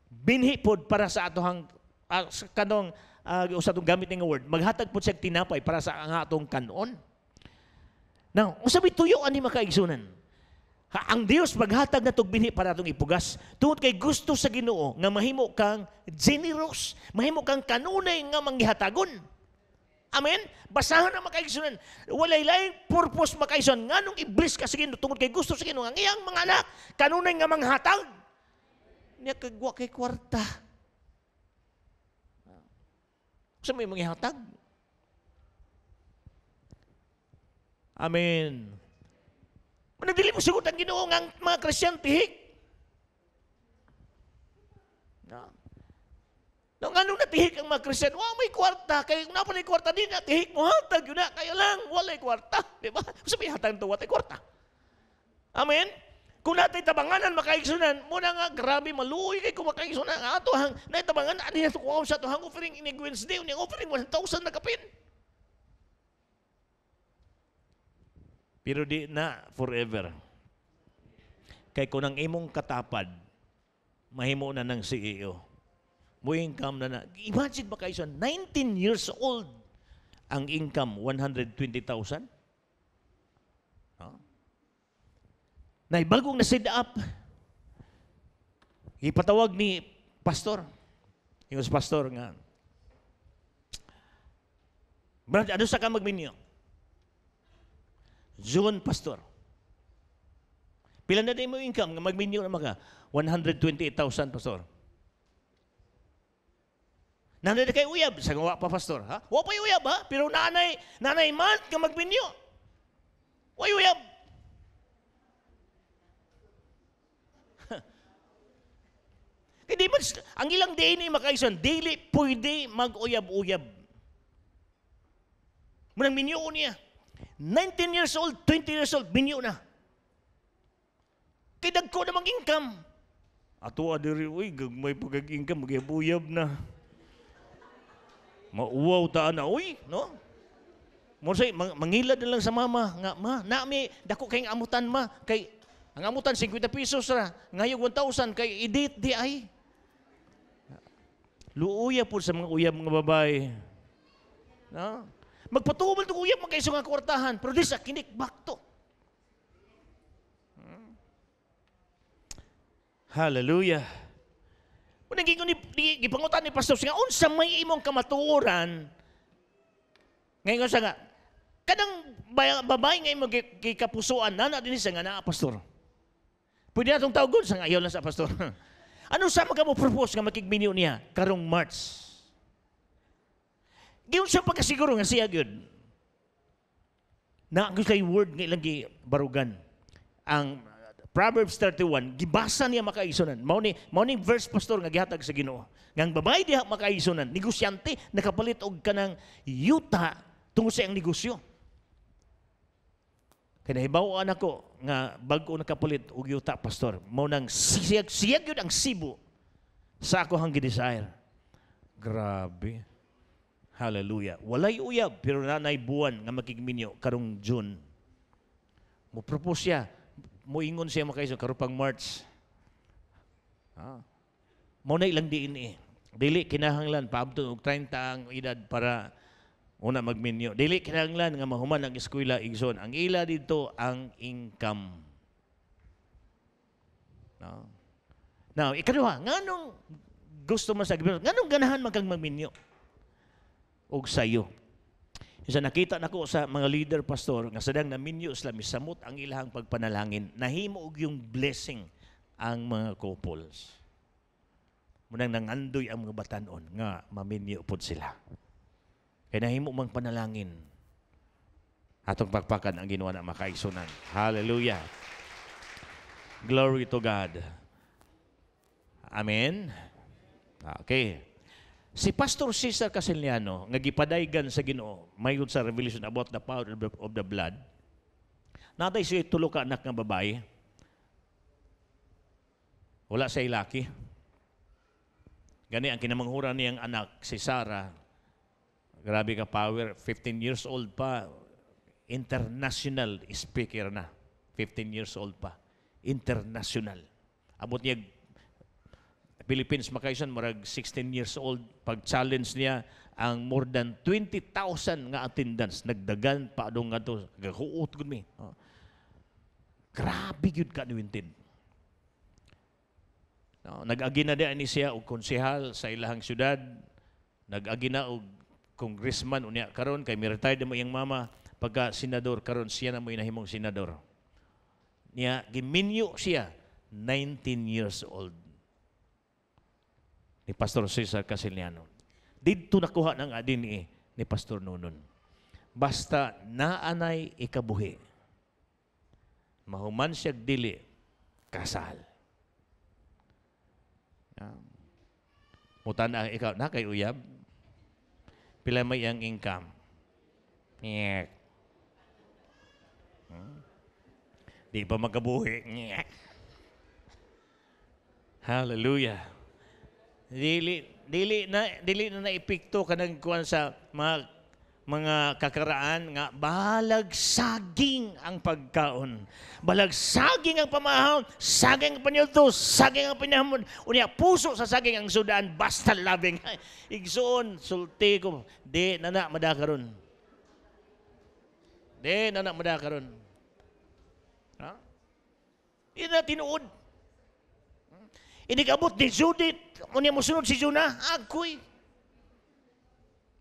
binhi pod para sa atohang uh, kanong uh, usa tong gamit nga word, maghatag pod siya tinapay para sa ang atong kanon. Now, usabi tuyo ani makaigsunan. Ha, ang Dios maghatag na binhi para itong ipugas. Tungod kay gusto sa Ginoo nga mahimo kang generous, mahimo kang kanunay nga manghihatagon. Amen? Basahan na makaigsunan. Walay laing purpose makaigsunan. Nga nung iblis ka sa Ginoo tungod kay gusto sa Ginoo ang iyang mga anak kanunay nga manghatag. Niya kagwa kay kwarta. Sa may manghihatag. Amen. Managdili mo sigot ang ginoo nga mga Kristiyan tihik. No. Nung anong natihik ang mga Kristiyan, wow, may kwarta. Kaya kung napalay kwarta din, natihik mo, hatag yun na. Kaya lang, walay kwarta. Di ba? Sabi, hatag ito, walay kwarta. Amen? Kung natin tabanganan, makaigsunan, muna nga, grabe, maluoy kay kung makaigsunan. Nga ato, hang, naitabangan, adi na ito kuha sa ito, hang offering ini Wednesday, uning offering 1,000 na kapin. Pero di na forever. Kay kung ang imong katapad, mahimo na ng CEO. Mo income na na. Imagine ba kayo sa 19 years old, ang income 120,000? Huh? Na bagong na set up. Ipatawag ni pastor. Yung pastor nga. Brad, ano sa ka magminyo? June pastor. Pila na din mo income magminyo na mga 128,000 pastor. Nanay na kay uyab, sa nga pa pastor, ha? Wa pa uyab ha, pero nanay, nanay man ka magminyo. Wa uyab. [LAUGHS] Kaya di ba, ang ilang day ni makaison, daily pwede mag-uyab-uyab. Munang minyo niya. 19 years old, 20 years old, minyo na. Kaya dagko namang income. Ato adiri, uy, gagmay pagag-income, magyabuyab na. Mauwaw ta na, uy, no? Mo say mang, mangilad na lang sa mama nga ma na mi dako kay amutan ma kay ang amutan 50 pesos ra ngayog 1000 kay edit di ay Luuya po sa mga uyab mga babae. No? Magpatumal to uyab magkaiso nga kwartahan pero di sa kinik back to. Hmm. Hallelujah. Kung naging ni, gipangutan ni Pastor nga, unsa may imong kamatuoran, ngayon sa nga, kanang babae nga imong gikapusuan, nana din siya nga na, Pastor. Pwede na itong tawgon sa nga, ayaw lang sa Pastor. [LAUGHS] ano sa mga mo propose nga makigminyo niya, karong March? Giyon siya pagkasiguro nga siya gyud. Na ang kay word nga ilang barugan. Ang Proverbs 31, gibasa niya makaisunan. Mao ni verse pastor nga gihatag sa Ginoo. Nga ang babae diha makaisunan, negosyante nakapalit og kanang yuta tungod sa iyang negosyo. Kaya nahibawan ako nga bago nakapalit og yuta pastor. Mao nang siyag siyag yun ang sibo sa ako hang desire. Grabe. Hallelujah. Walay uyab, pero nanay buwan nga makigminyo karong June. Mo propose siya. Mo ingon siya makaiso karupang March. Ah. Mo na ilang diin eh. Dili kinahanglan paabto og 30 ang edad para una magminyo. Dili kinahanglan nga mahuman ang eskwela igsoon. Ang ila dito ang income. No. Now, ikaduha, nganong gusto mo sa gibiro? Nganong ganahan man kang magminyo? Og sayo. Isa nakita nako sa mga leader pastor nga sadang naminyo sila misamot ang ilahang pagpanalangin nahimo og yung blessing ang mga couples. Munang nangandoy ang mga batanon nga maminyo pod sila. Kaya nahimo mang panalangin atong pagpakan ang ginawa na makaisunan. Hallelujah. Glory to God. Amen. Okay. Si Pastor Cesar Casiliano, nga gipadaygan sa Ginoo, mayud sa revelation about the power of the, of the blood. Natay siya tulo ka anak nga babae. Wala sa ilaki. Gani ang kinamanghuran niyang anak, si Sarah. Grabe ka power, 15 years old pa. International speaker na. 15 years old pa. International. Abot niya Philippines makaisan murag 16 years old. Pag challenge niya ang more than 20,000 nga attendance. Nagdagan pa adong nga to. Gahuot gud mi. Oh. grabe gyud ka niwintin no, nag-agi na di ani siya og konsehal sa ilahang syudad. Nag-agi na og congressman unya karon kay mi retired mo iyang mama. Pagka senador karon siya na mo inahimong senador. Niya giminyo siya 19 years old ni Pastor Cesar Casiliano. Dito nakuha ng adin ni, ni Pastor Nunon. basta naanay ikabuhi. Mahuman siya dili, kasal. Um, mutan ang ikaw, na kay uyab, pila may ang income. Nyek. Hmm? Di pa magkabuhi. Nyek. Hallelujah. Dili dili na dili na naipikto kanang kuan sa mga mga kakaraan nga balag saging ang pagkaon. Balag saging ang pamahon, saging ang panyulto, saging ang pinamon. Unya puso sa saging ang sudan basta labing. Igsoon sulti ko di nana madakaron. Di nana madakaron. Ha? Ina tinuod. Inikabot ni Judith. Unya mo sunod si Jonah. Ako'y.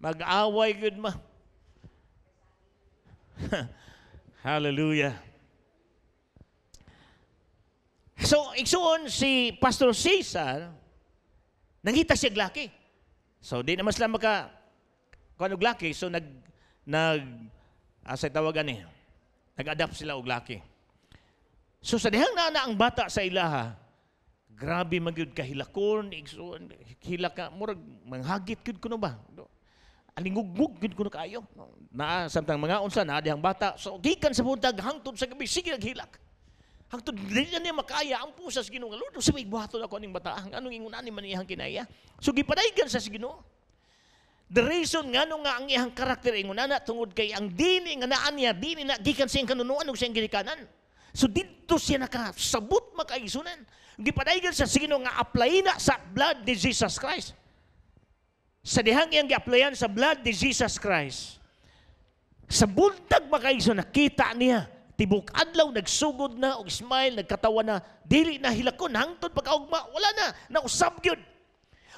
Mag-away good ma. [LAUGHS] Hallelujah. So, igsuon si Pastor Cesar, nangita siya glaki. So, di naman sila maka kung ano glaki. So, nag, nag, asay tawagan eh, nag-adapt sila og laki. So, sa dihang na ang bata sa ilaha, grabe magyud ka hilakon, igsuon, hilaka, murag, manghagit gyud kuno ba? Alingugmug gyud kuno kayo. Na samtang mga unsa na dihang bata, so gikan sa buntag hangtod sa gabi sige naghilak. Hangtod dili na niya makaya ang pusa sa Ginoo nga Lord, sa buhaton ako aning bata, anong ingon ani man iyang kinaya. So gipadaygan sa Ginoo. The reason nga nga ang iyang karakter ingon na tungod kay ang dini nga naan niya, dini na gikan siyang kanunuan ug siyang gilikanan. So dito siya nakasabot makaisunan. Gipadaygan sa Ginoo nga apply na sa blood ni Jesus Christ. Sa dihang iyang gi-applyan sa blood ni Jesus Christ. Sa buntag makaiso nakita niya tibok adlaw nagsugod na og smile nagkatawa na dili na hilakon hangtod pagkaugma wala na nausab gyud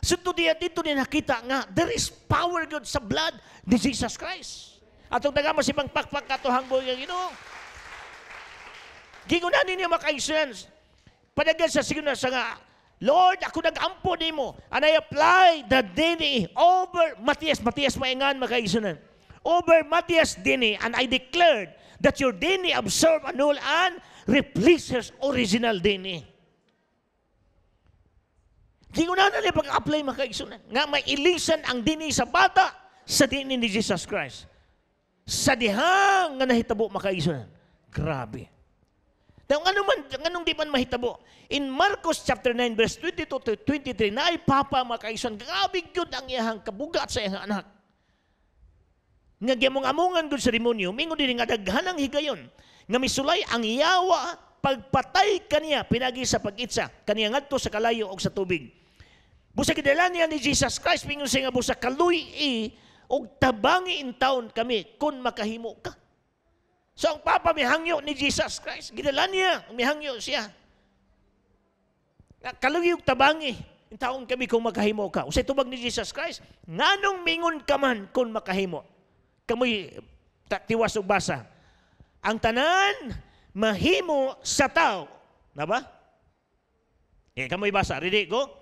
So diya dito ni nakita nga there is power good sa blood ni Jesus Christ. Atong tagama si pang pakpak katuhang buhay ang Ginoo. Gingunan niya makaisunan. Padagan sa siguna sa nga, Lord, ako nag-ampo ni mo. And I apply the dini over Matias. Matias maingan makaisunan. Over Matias dini. And I declared that your dini absorb, annul, and replaces original dini. Gingunan na niya pag-apply makaisunan. Nga may ilisan ang dini sa bata sa dini ni Jesus Christ. Sa dihang nga nahitabo makaisunan. Grabe. Now, ano man, anong di man mahitabo? In Marcos chapter 9, verse 22 to 23, na papa makaison, grabe yun ang iyahang kabugat sa iyang anak. Nga gyamong-amongan gud sa demonyo, mingo din nga daghan ang higayon, nga misulay ang yawa, pagpatay kaniya, pinagi sa pag-itsa, kaniya ngadto sa kalayo o sa tubig. Busa kidala niya ni Jesus Christ, mingon siya nga busa kaluy i, og tabangi in taon kami, kung makahimo ka. So ang Papa mihangyo ni Jesus Christ. Gidala niya, mihangyo siya. Kalugiyog tabangi. Yung taon kami kung makahimo ka. Usay tubag ni Jesus Christ, nganong mingon ka man kung makahimo. Kamoy tiwas og basa. Ang tanan mahimo sa tao. Na ba? Eh, kamoy basa. Ready, go.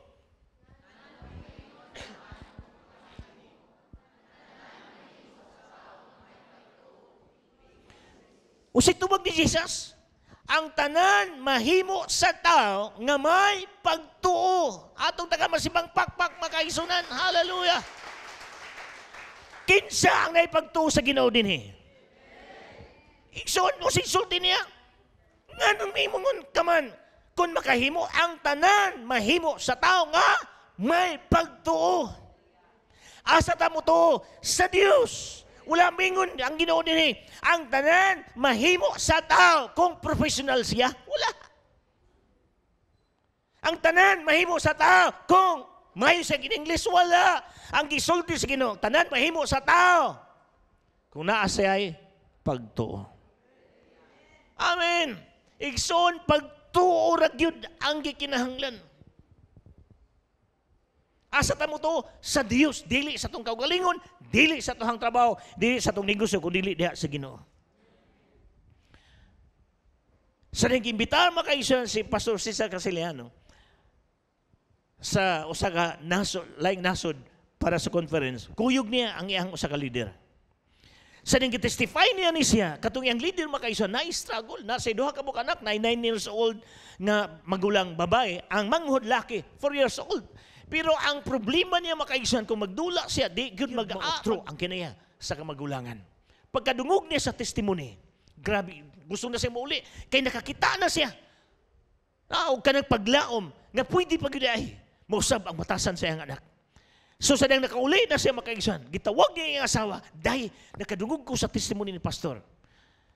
Usay tubag ni Jesus, ang tanan mahimo sa tao nga may pagtuo. Atong taga masibang pakpak makaisunan. Hallelujah. Kinsa ang naipagtuo sa Ginoo dinhi? Igsoon mo sinsulti niya. Nganong mimongon ka man kung makahimo ang tanan mahimo sa tao nga may pagtuo. Asa ta mo to sa Dios. Wala mingon ang Ginoo dinhi. Ang tanan mahimo sa tao kung professional siya. Wala. Ang tanan mahimo sa tao kung mayo sa English wala. Ang gisulti sa Ginoo, tanan mahimo sa tao. Kung naa siya ay pagtuo. Amen. Igsoon pagtuo ra gyud ang gikinahanglan. Asa ta mo to sa Dios, dili sa tong kaugalingon, dili sa tuhang trabaho, dili sa tong negosyo, kundi dili diha sa Ginoo. Sa nang imbitar makaisa si Pastor Cesar Casiliano sa usa ka nasod, laing nasod para sa conference, kuyog niya ang iyang usa ka leader. Sa nang testify niya ni siya, katong yang leader makaisa na struggle na sa duha ka anak na 9 years old nga magulang babae, ang manghod laki 4 years old. Pero ang problema niya makaisan kung magdula siya, di gyud mag-outro ang kinaya sa kamagulangan. Pagkadungog niya sa testimony, grabe, gusto na siya mauli. Kay nakakita na siya. Ah, og kanang paglaom nga pwede pa gyud ay mausab ang batasan sa iyang anak. So sa nang nakauli na siya makaisan, gitawag niya yung asawa, dahil nakadungog ko sa testimony ni pastor.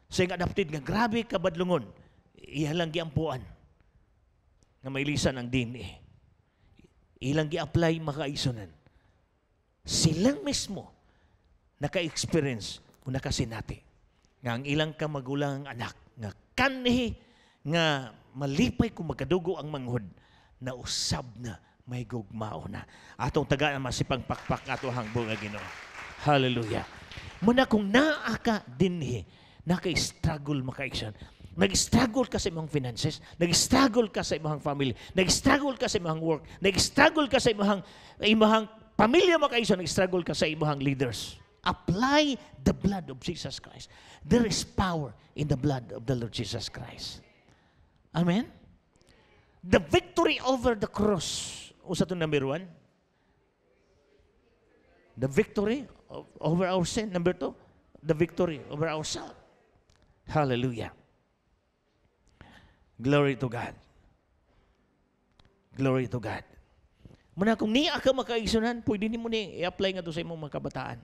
So yung adopted nga, grabe kabadlungon, ihalang giampuan nga mailisan ang DNA. Ilang gi-apply makaisunan. Silang mismo naka-experience o nakasinati nga ang ilang kamagulang anak nga kanhi nga malipay kung magkadugo ang manghod na usab na may gugmao na. Atong taga na masipang pakpak ato hangbo nga Ginoo. Hallelujah. Muna kung naa ka dinhi, naka-struggle makaisyan. Nag-struggle ka sa imong finances, nag-struggle ka sa imong family, nag-struggle ka sa imong work, nag-struggle ka sa imong imong pamilya makaisyan, nag-struggle ka sa imong leaders. Apply the blood of Jesus Christ. There is power in the blood of the Lord Jesus Christ. Amen? The victory over the cross. Usa to number one. The victory over our sin. Number two, the victory over ourselves. Hallelujah. Glory to God. Glory to God. Muna kung niya ka makaisunan, pwede ni mo ni i-apply nga to sa imong mga kabataan.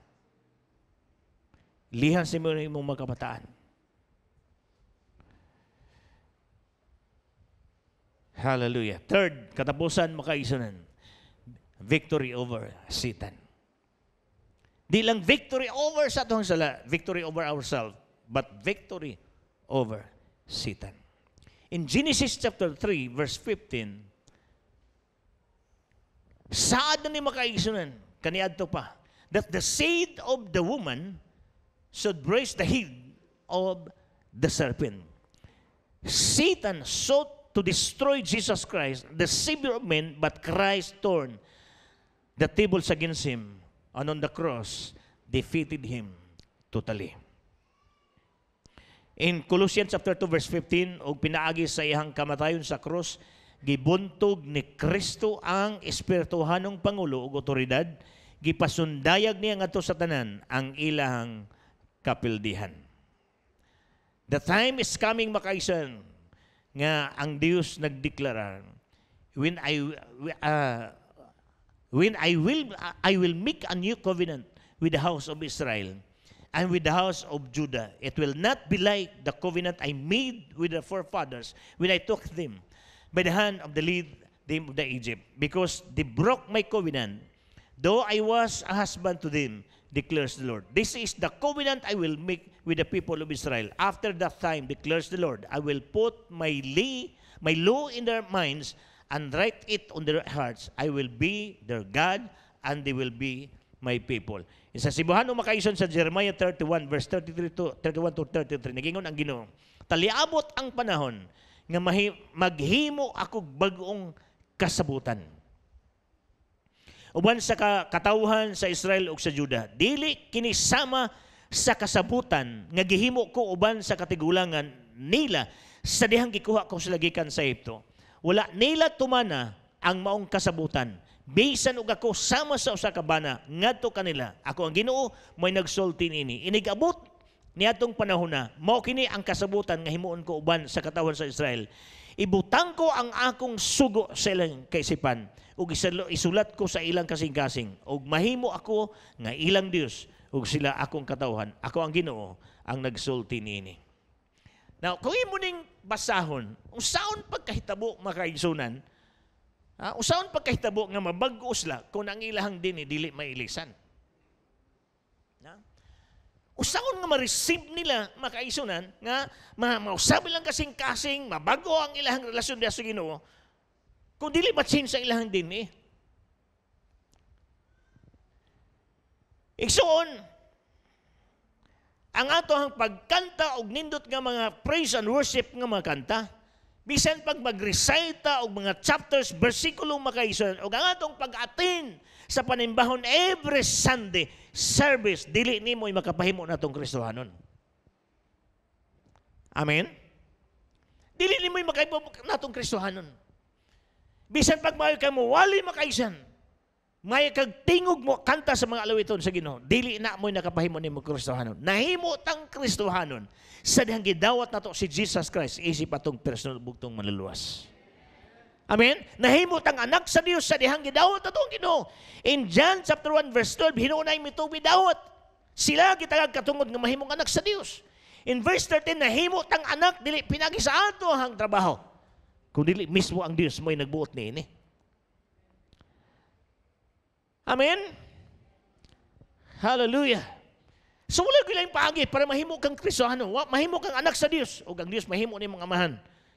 Lihan sa imong imong mga kabataan. Hallelujah. Third, katapusan makaisunan. Victory over Satan. Di lang victory over sa atong sala, victory over ourselves, but victory over Satan. In Genesis chapter 3, verse 15, saad na ni makaisunan, kaniadto pa, that the seed of the woman should brace the head of the serpent. Satan sought to destroy Jesus Christ, the Savior of men, but Christ torn the tables against him and on the cross defeated him totally. In Colossians chapter 2 verse 15, og pinaagi sa iyang kamatayon sa cross, gibuntog ni Kristo ang espirituhanong pangulo ug otoridad, gipasundayag niya ngadto sa tanan ang ilahang kapildihan. The time is coming makaisan nga ang Dios nagdeklara when I uh, when I will I will make a new covenant with the house of Israel and with the house of Judah. It will not be like the covenant I made with the forefathers when I took them by the hand of the lead them of the Egypt, because they broke my covenant, though I was a husband to them, declares the Lord. This is the covenant I will make with the people of Israel. After that time, declares the Lord, I will put my lay, my law in their minds and write it on their hearts. I will be their God and they will be my people. Sa Sibuhano makaison sa Jeremiah 31 verse 33 to 31 to 33 nagingon ang Ginoo. Taliabot ang panahon nga mahi, maghimo ako bagong kasabutan. Uban sa ka- katawhan sa Israel ug sa Juda, dili kini sama sa kasabutan nga gihimo ko uban sa katigulangan nila sa dihang gikuha ko sila gikan sa Egypto. Wala nila tumana ang maong kasabutan. Bisan ug ako sama sa usa ka bana ngadto kanila. Ako ang Ginoo may nagsulti ini. Inigabot niadtong panahon na mao kini ang kasabutan nga himuon ko uban sa katawhan sa Israel. Ibutang ko ang akong sugo sa ilang kaisipan ug isulat ko sa ilang kasing-kasing ug mahimo ako nga ilang Dios ug sila akong katawhan. Ako ang Ginoo ang nagsulti niini. Now, kung imo ning basahon, unsaon pagkahitabo makaigsunan, ha, unsaon pagkahitabo nga mabag-o sila kung ang ilahang dini dili mailisan. Na? Usaon nga ma-receive nila makaisunan nga ma mausabi lang kasing kasing mabago ang ilahang relasyon diha sa Ginoo kung dili ma-change sa ilahang dini. Igsoon, ang ato ang pagkanta og nindot nga mga praise and worship nga mga kanta, Bisan pag mag-recita og mga chapters, versikulo makaison, og ang atong pag-attend sa panimbahon every Sunday service, dili nimo makapahimo natong Kristohanon. Amen? Dili nimo makahimo natong Kristohanon. Bisan pag mayo ka mo, wali makaisan. May kag tingog mo kanta sa mga alawiton sa Ginoo. Dili na mo nakapahimo nimo Kristohanon. Nahimo tang Kristohanon sa dihang gidawat nato si Jesus Christ isip atong personal bugtong manluluwas. Amen? Nahimo tang anak sa Dios sa dihang gidawat nato ang Ginoo. In John chapter 1 verse 12 hinunay mitubi dawat. Sila gitagag katungod nga mahimong anak sa Dios. In verse 13 nahimo tang anak dili pinagi sa ato hang trabaho. Kung dili mismo ang Dios mo'y nagbuot ni ini. Amen? Hallelujah. So wala ko lang paagi para mahimo kang Kristohano, mahimo kang anak sa Dios o ang Dios mahimo ni mga amahan.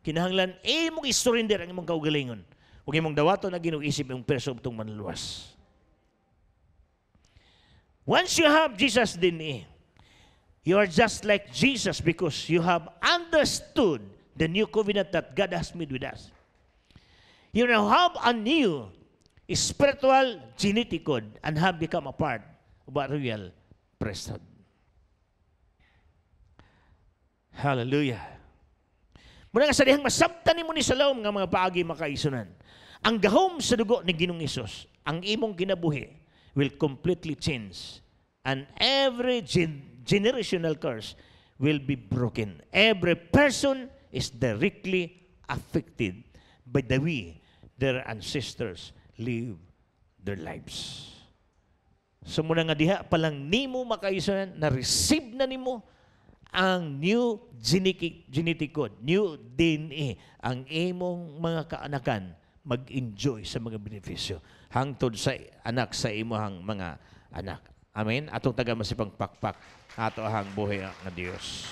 Kinahanglan eh isurrender ang imong kaugalingon. Ug imong dawato na ginuisip imong perso tong manluwas. Once you have Jesus din eh, you are just like Jesus because you have understood the new covenant that God has made with us. You now have a new spiritual genetic code and have become a part of a real priesthood. Hallelujah. Muna nga sa dihang masabtan ni mo Salom nga mga paagi makaisunan. Ang gahom sa dugo ni Ginong Isos, ang imong ginabuhi will completely change and every gen- generational curse will be broken. Every person is directly affected by the way their ancestors live their lives. So muna nga diha palang nimo makaisunan na receive na nimo ang new genetic, genetic code, new DNA, ang imong mga kaanakan mag-enjoy sa mga benepisyo hangtod sa anak sa imong mga anak. Amen. Atong taga masipang pakpak ato ahang buhay nga Dios.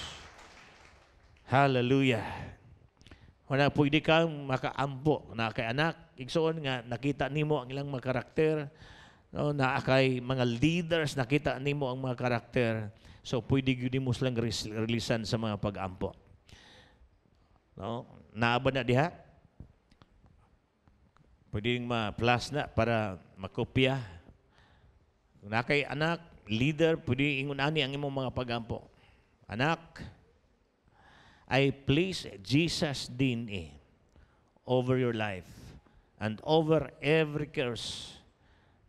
Hallelujah. Wala pwede kang makaampo na kay anak. Igsoon nga nakita nimo ang ilang mga karakter. No, na kay mga leaders nakita nimo ang mga karakter. So pwede gyud mo silang releasean sa mga pag-ampo. No? Naaba na diha. Pwede ma-plus na para makopya. Kung na kay anak, leader, pwede ingon ani ang imong mga pag-ampo. Anak, I place Jesus DNA over your life and over every curse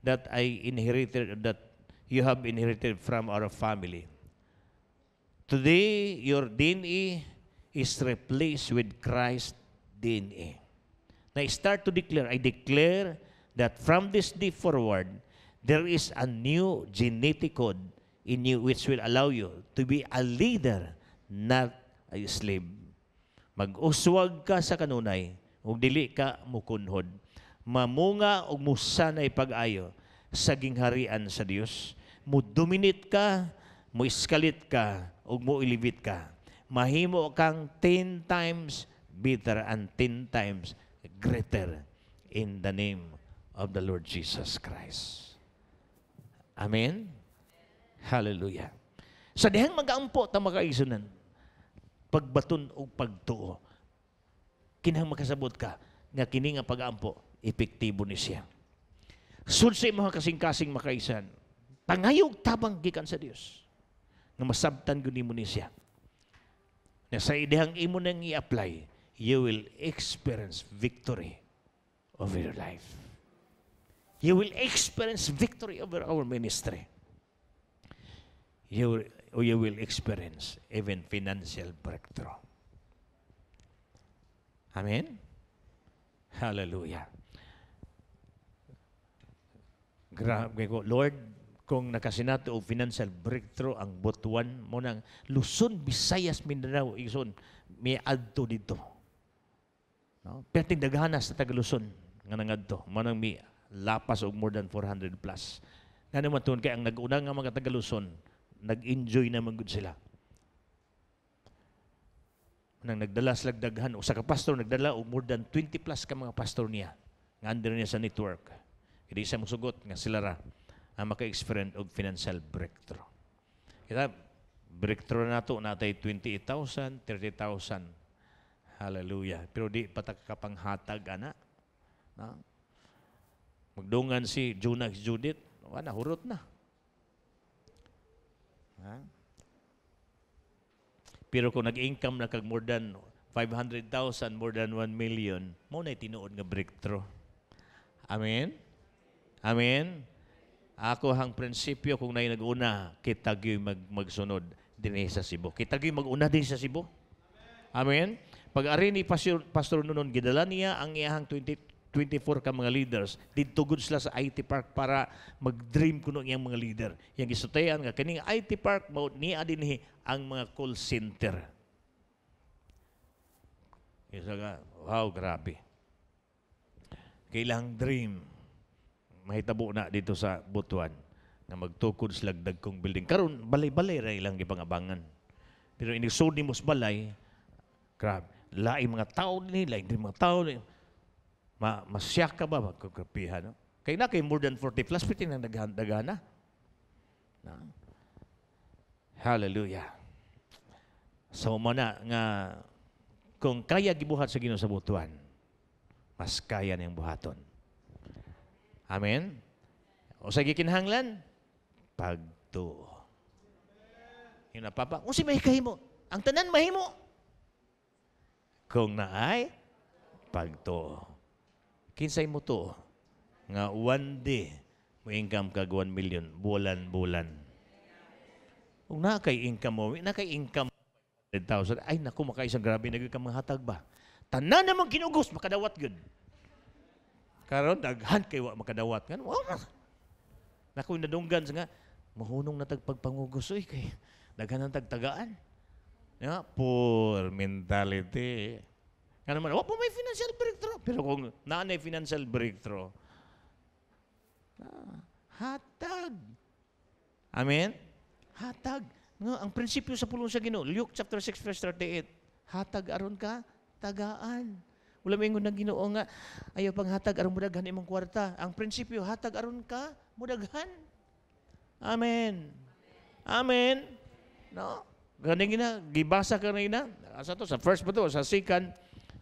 that I inherited, that you have inherited from our family. Today, your DNA is replaced with Christ DNA. Now, I start to declare, I declare that from this day forward, there is a new genetic code in you which will allow you to be a leader, not a slave. Mag-uswag ka sa kanunay, ug dili ka mukunhod. Mamunga ug musanay pag-ayo sa gingharian sa Dios. Mo dominate ka, mo iskalit ka, ug mo ilibit ka. Mahimo kang 10 times better and 10 times greater in the name of the Lord Jesus Christ. Amen? Hallelujah. Sa dihang mag-aampo ta makaisunan, pagbaton o pagtuo, kinahang makasabot ka nga kini nga pag-aampo, epektibo ni siya. Sud sa mga kasing-kasing makaisan, tangayog tabang gikan sa Dios nga masabtan guni mo ni siya. Na sa idehang imo nang i-apply, you will experience victory over your life. You will experience victory over our ministry. You will, you will experience even financial breakthrough. Amen? Hallelujah. Grabe. Lord, kung nakasinato og financial breakthrough ang Butuan mo nang Luzon, Visayas, Mindanao, igsoon, may adto dito. No? Perting daghanas sa taga Luzon nga nangadto. Mo nang may lapas og more than 400 plus. Nga naman kay ang nag-una nga mga taga Luzon, nag-enjoy na magud sila. Nang nagdala sila daghan, o sa ka-pastor nagdala og more than 20 plus ka mga pastor niya. Nga under niya sa network. Hindi siya musugot nga sila ra ang maka-experience og financial breakthrough. Kita, breakthrough na to natay 28,000, 30,000 Hallelujah. Pero di patakapanghatag ana. Na? Magdungan si Junak Judith, wala hurot na. Pero kung nag-income na kag more than 500,000, more than 1 million, mo na tinuod nga breakthrough. Amen? Amen? Ako hang prinsipyo kung na nag-una, kitagyoy mag magsunod din sa Cebu. Kitagyoy mag-una din sa Cebu. Amen? Pag ari ni Pastor, Pastor Nunon, gidala niya ang iyahang 20, 24 ka mga leaders dito gud sila sa IT Park para mag-dream kuno iyang mga leader. Yang gisutayan nga kaning IT Park mao niya dinhi ang mga call center. Isa ka, wow, grabe. Kailang dream. Mahitabo na dito sa Butuan na magtukod sila dagkong building. Karon balay-balay ra ilang gipangabangan. Pero inisod ni mos balay, grabe. Lain mga tao ni, lain din mga tao ni. Ma masyak ka ba magkakrapihan? No? Kaya na kay more than 40 plus, piti na dagana. Na? Hallelujah. So mo na nga kung kaya gibuhat sa Ginoo sa butuan, mas kaya niyang buhaton. Amen. O sa gikinahanglan, pagtuo. Yun na papa, kung si may kahimo, ang tanan mahimo. Kung naay, pagtuo. Kinsay mo to, nga one day, mo income kag 1 million, bulan-bulan. Kung na kay income mo, na kay income 100,000, ay naku, makaisang grabe na ka mga hatag ba? Tanan naman kinugos, makadawat gud. Karon daghan kay wa makadawat kan. Wow. Naku nadunggan sa nga mahunong na tagpagpangugos kay daghan ang tagtagaan. Ya, poor mentality. Nga naman, pa may financial breakthrough. Pero kung naanay financial breakthrough, ah, hatag. Amen? Hatag. Nga, ang prinsipyo sa pulong sa Ginoo, Luke chapter 6 verse 38, hatag aron ka, tagaan. Wala may ingon ng Ginoo nga, ayaw pang hatag aron mudaghan imong kwarta. Ang prinsipyo, hatag aron ka, mudaghan. Amen. Amen. No? Gina, gibasa ka na ina. Asa to? Sa first pa to, sa second,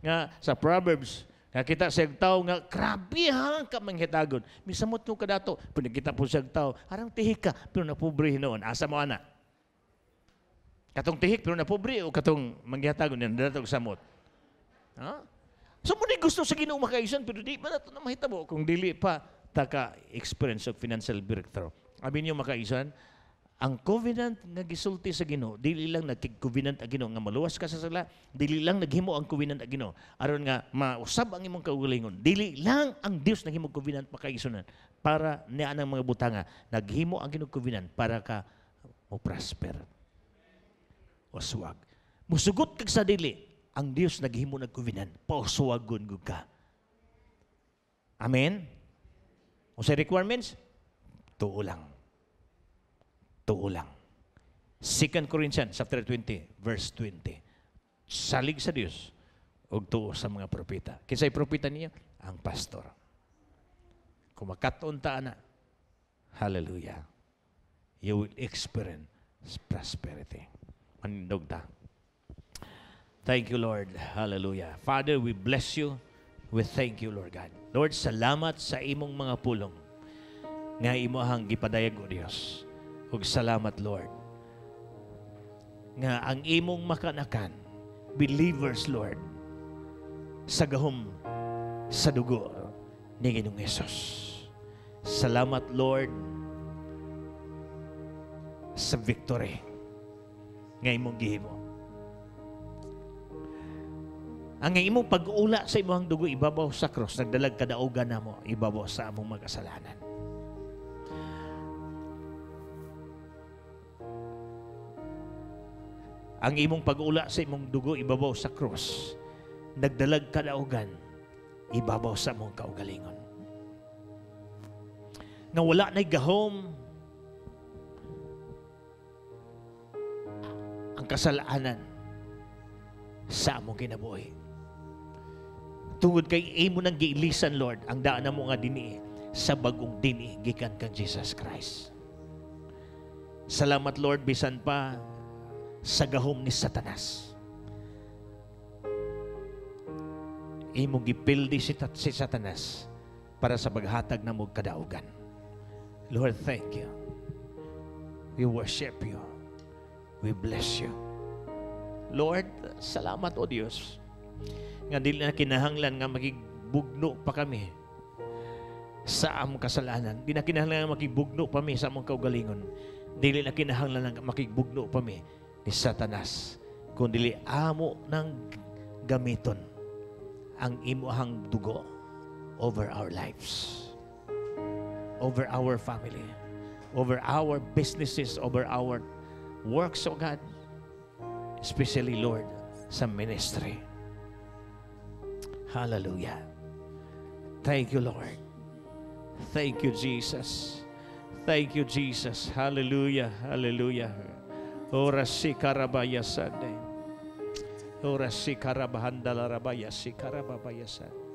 nga sa Proverbs. Nga kita sa tao nga, grabe ha, ka manghitagon. Misamot ko ka dato. Pinagkita po sa tao, harang tihik ka, pero napobre noon. Asa mo ana? Katong tihik, pero napobre, o katong manghitagon, yan, dato samot. Ha? So mo gusto sa Ginoo makaisan pero di pa nato na mahitabo kung dili pa taka experience of financial breakthrough. Abi niyo makaisan, ang covenant nga gisulti sa Ginoo, dili lang nagkig-covenant ang Ginoo nga maluwas ka sa sala, dili lang naghimo ang covenant ang Ginoo aron nga mausab ang imong kaugalingon. Dili lang ang Dios naghimo covenant makaisunan para niya ang mga butanga. Naghimo ang Ginoo covenant para ka mo prosper. Waswag. Musugot kag sa dili, ang Dios naghimo ng covenant, pausuwagon gud ka. Amen? O sa requirements, tuo lang. Tuo lang. 2 Corinthians chapter 20, verse 20. Salig sa Dios ug tuo sa mga propeta. Kinsay propeta niya? Ang pastor. Kung makaton ta na, hallelujah, you will experience prosperity. Manindog ta. Thank you, Lord. Hallelujah. Father, we bless you. We thank you, Lord God. Lord, salamat sa imong mga pulong nga imo hang gipadayag o Dios. Ug salamat, Lord. Nga ang imong makanakan, believers, Lord, sa gahom sa dugo ni Ginoong Yesus. Salamat, Lord, sa victory nga imong gihimo. Ang imong pag-ula sa imong dugo ibabaw sa cross, nagdalag kadaugan na mo, ibabaw sa among magkasalanan. Ang imong pag-ula sa imong dugo ibabaw sa cross, nagdalag kadaugan, ibabaw sa among kaugalingon. Nga wala na'y gahom, ang kasalanan sa among kinabuhi. Tungod kay imo nang giilisan Lord ang daan mo nga dinhi sa bagong dinhi gikan kang Jesus Christ. Salamat Lord bisan pa sa gahom ni Satanas. imong gipildi si, si Satanas para sa paghatag na mong kadaugan. Lord, thank you. We worship you. We bless you. Lord, salamat o Diyos. Nga dili na kinahanglan nga makigbugno pa kami sa among kasalanan. Di na kinahanglan nga makigbugno pa mi sa among kaugalingon. Dili na kinahanglan nga makigbugno pa mi ni Satanas. Kundi amo ng gamiton ang imuhang dugo over our lives, over our family, over our businesses, over our works, O God, especially, Lord, sa ministry. Hallelujah. Thank you, Lord. Thank you, Jesus. Thank you, Jesus. Hallelujah. Hallelujah. Ora si karabaya sande. Ora si karabahandala rabaya si karababaya sande.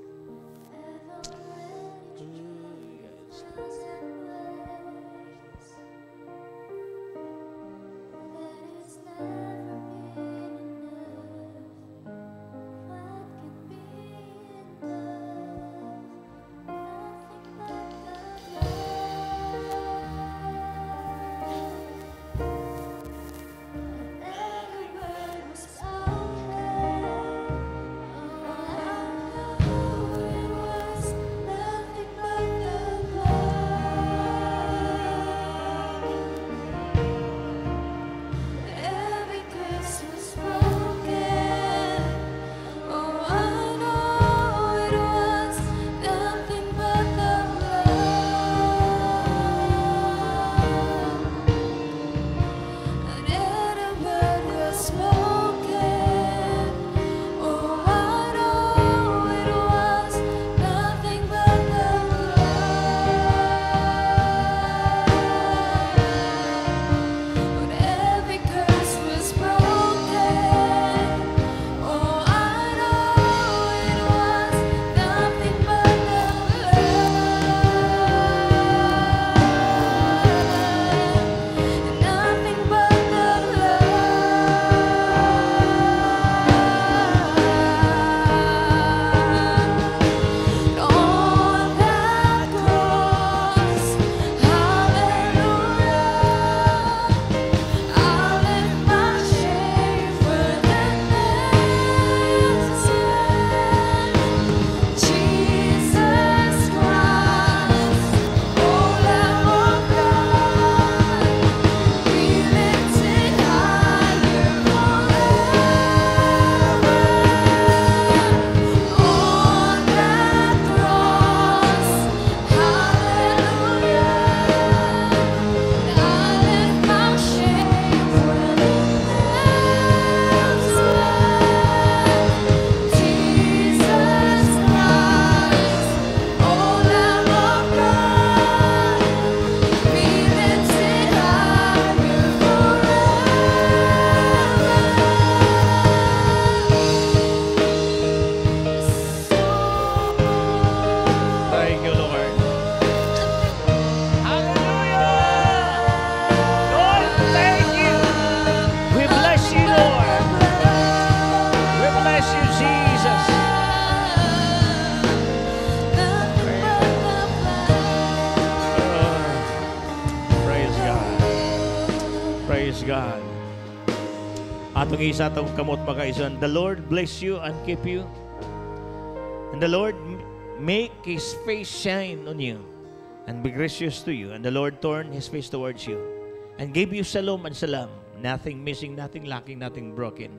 Isa itong kamot pagkaisan. The Lord bless you and keep you. And the Lord make His face shine on you and be gracious to you. And the Lord turn His face towards you and give you shalom and salam. Nothing missing, nothing lacking, nothing broken.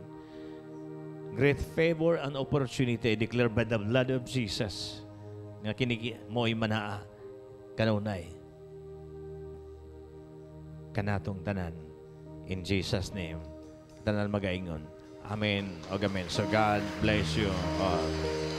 Great favor and opportunity declared by the blood of Jesus nga kinigi mo'y manaa kanunay kanatong tanan in Jesus name tanan magaingon. Amen. O amen. So God bless you. All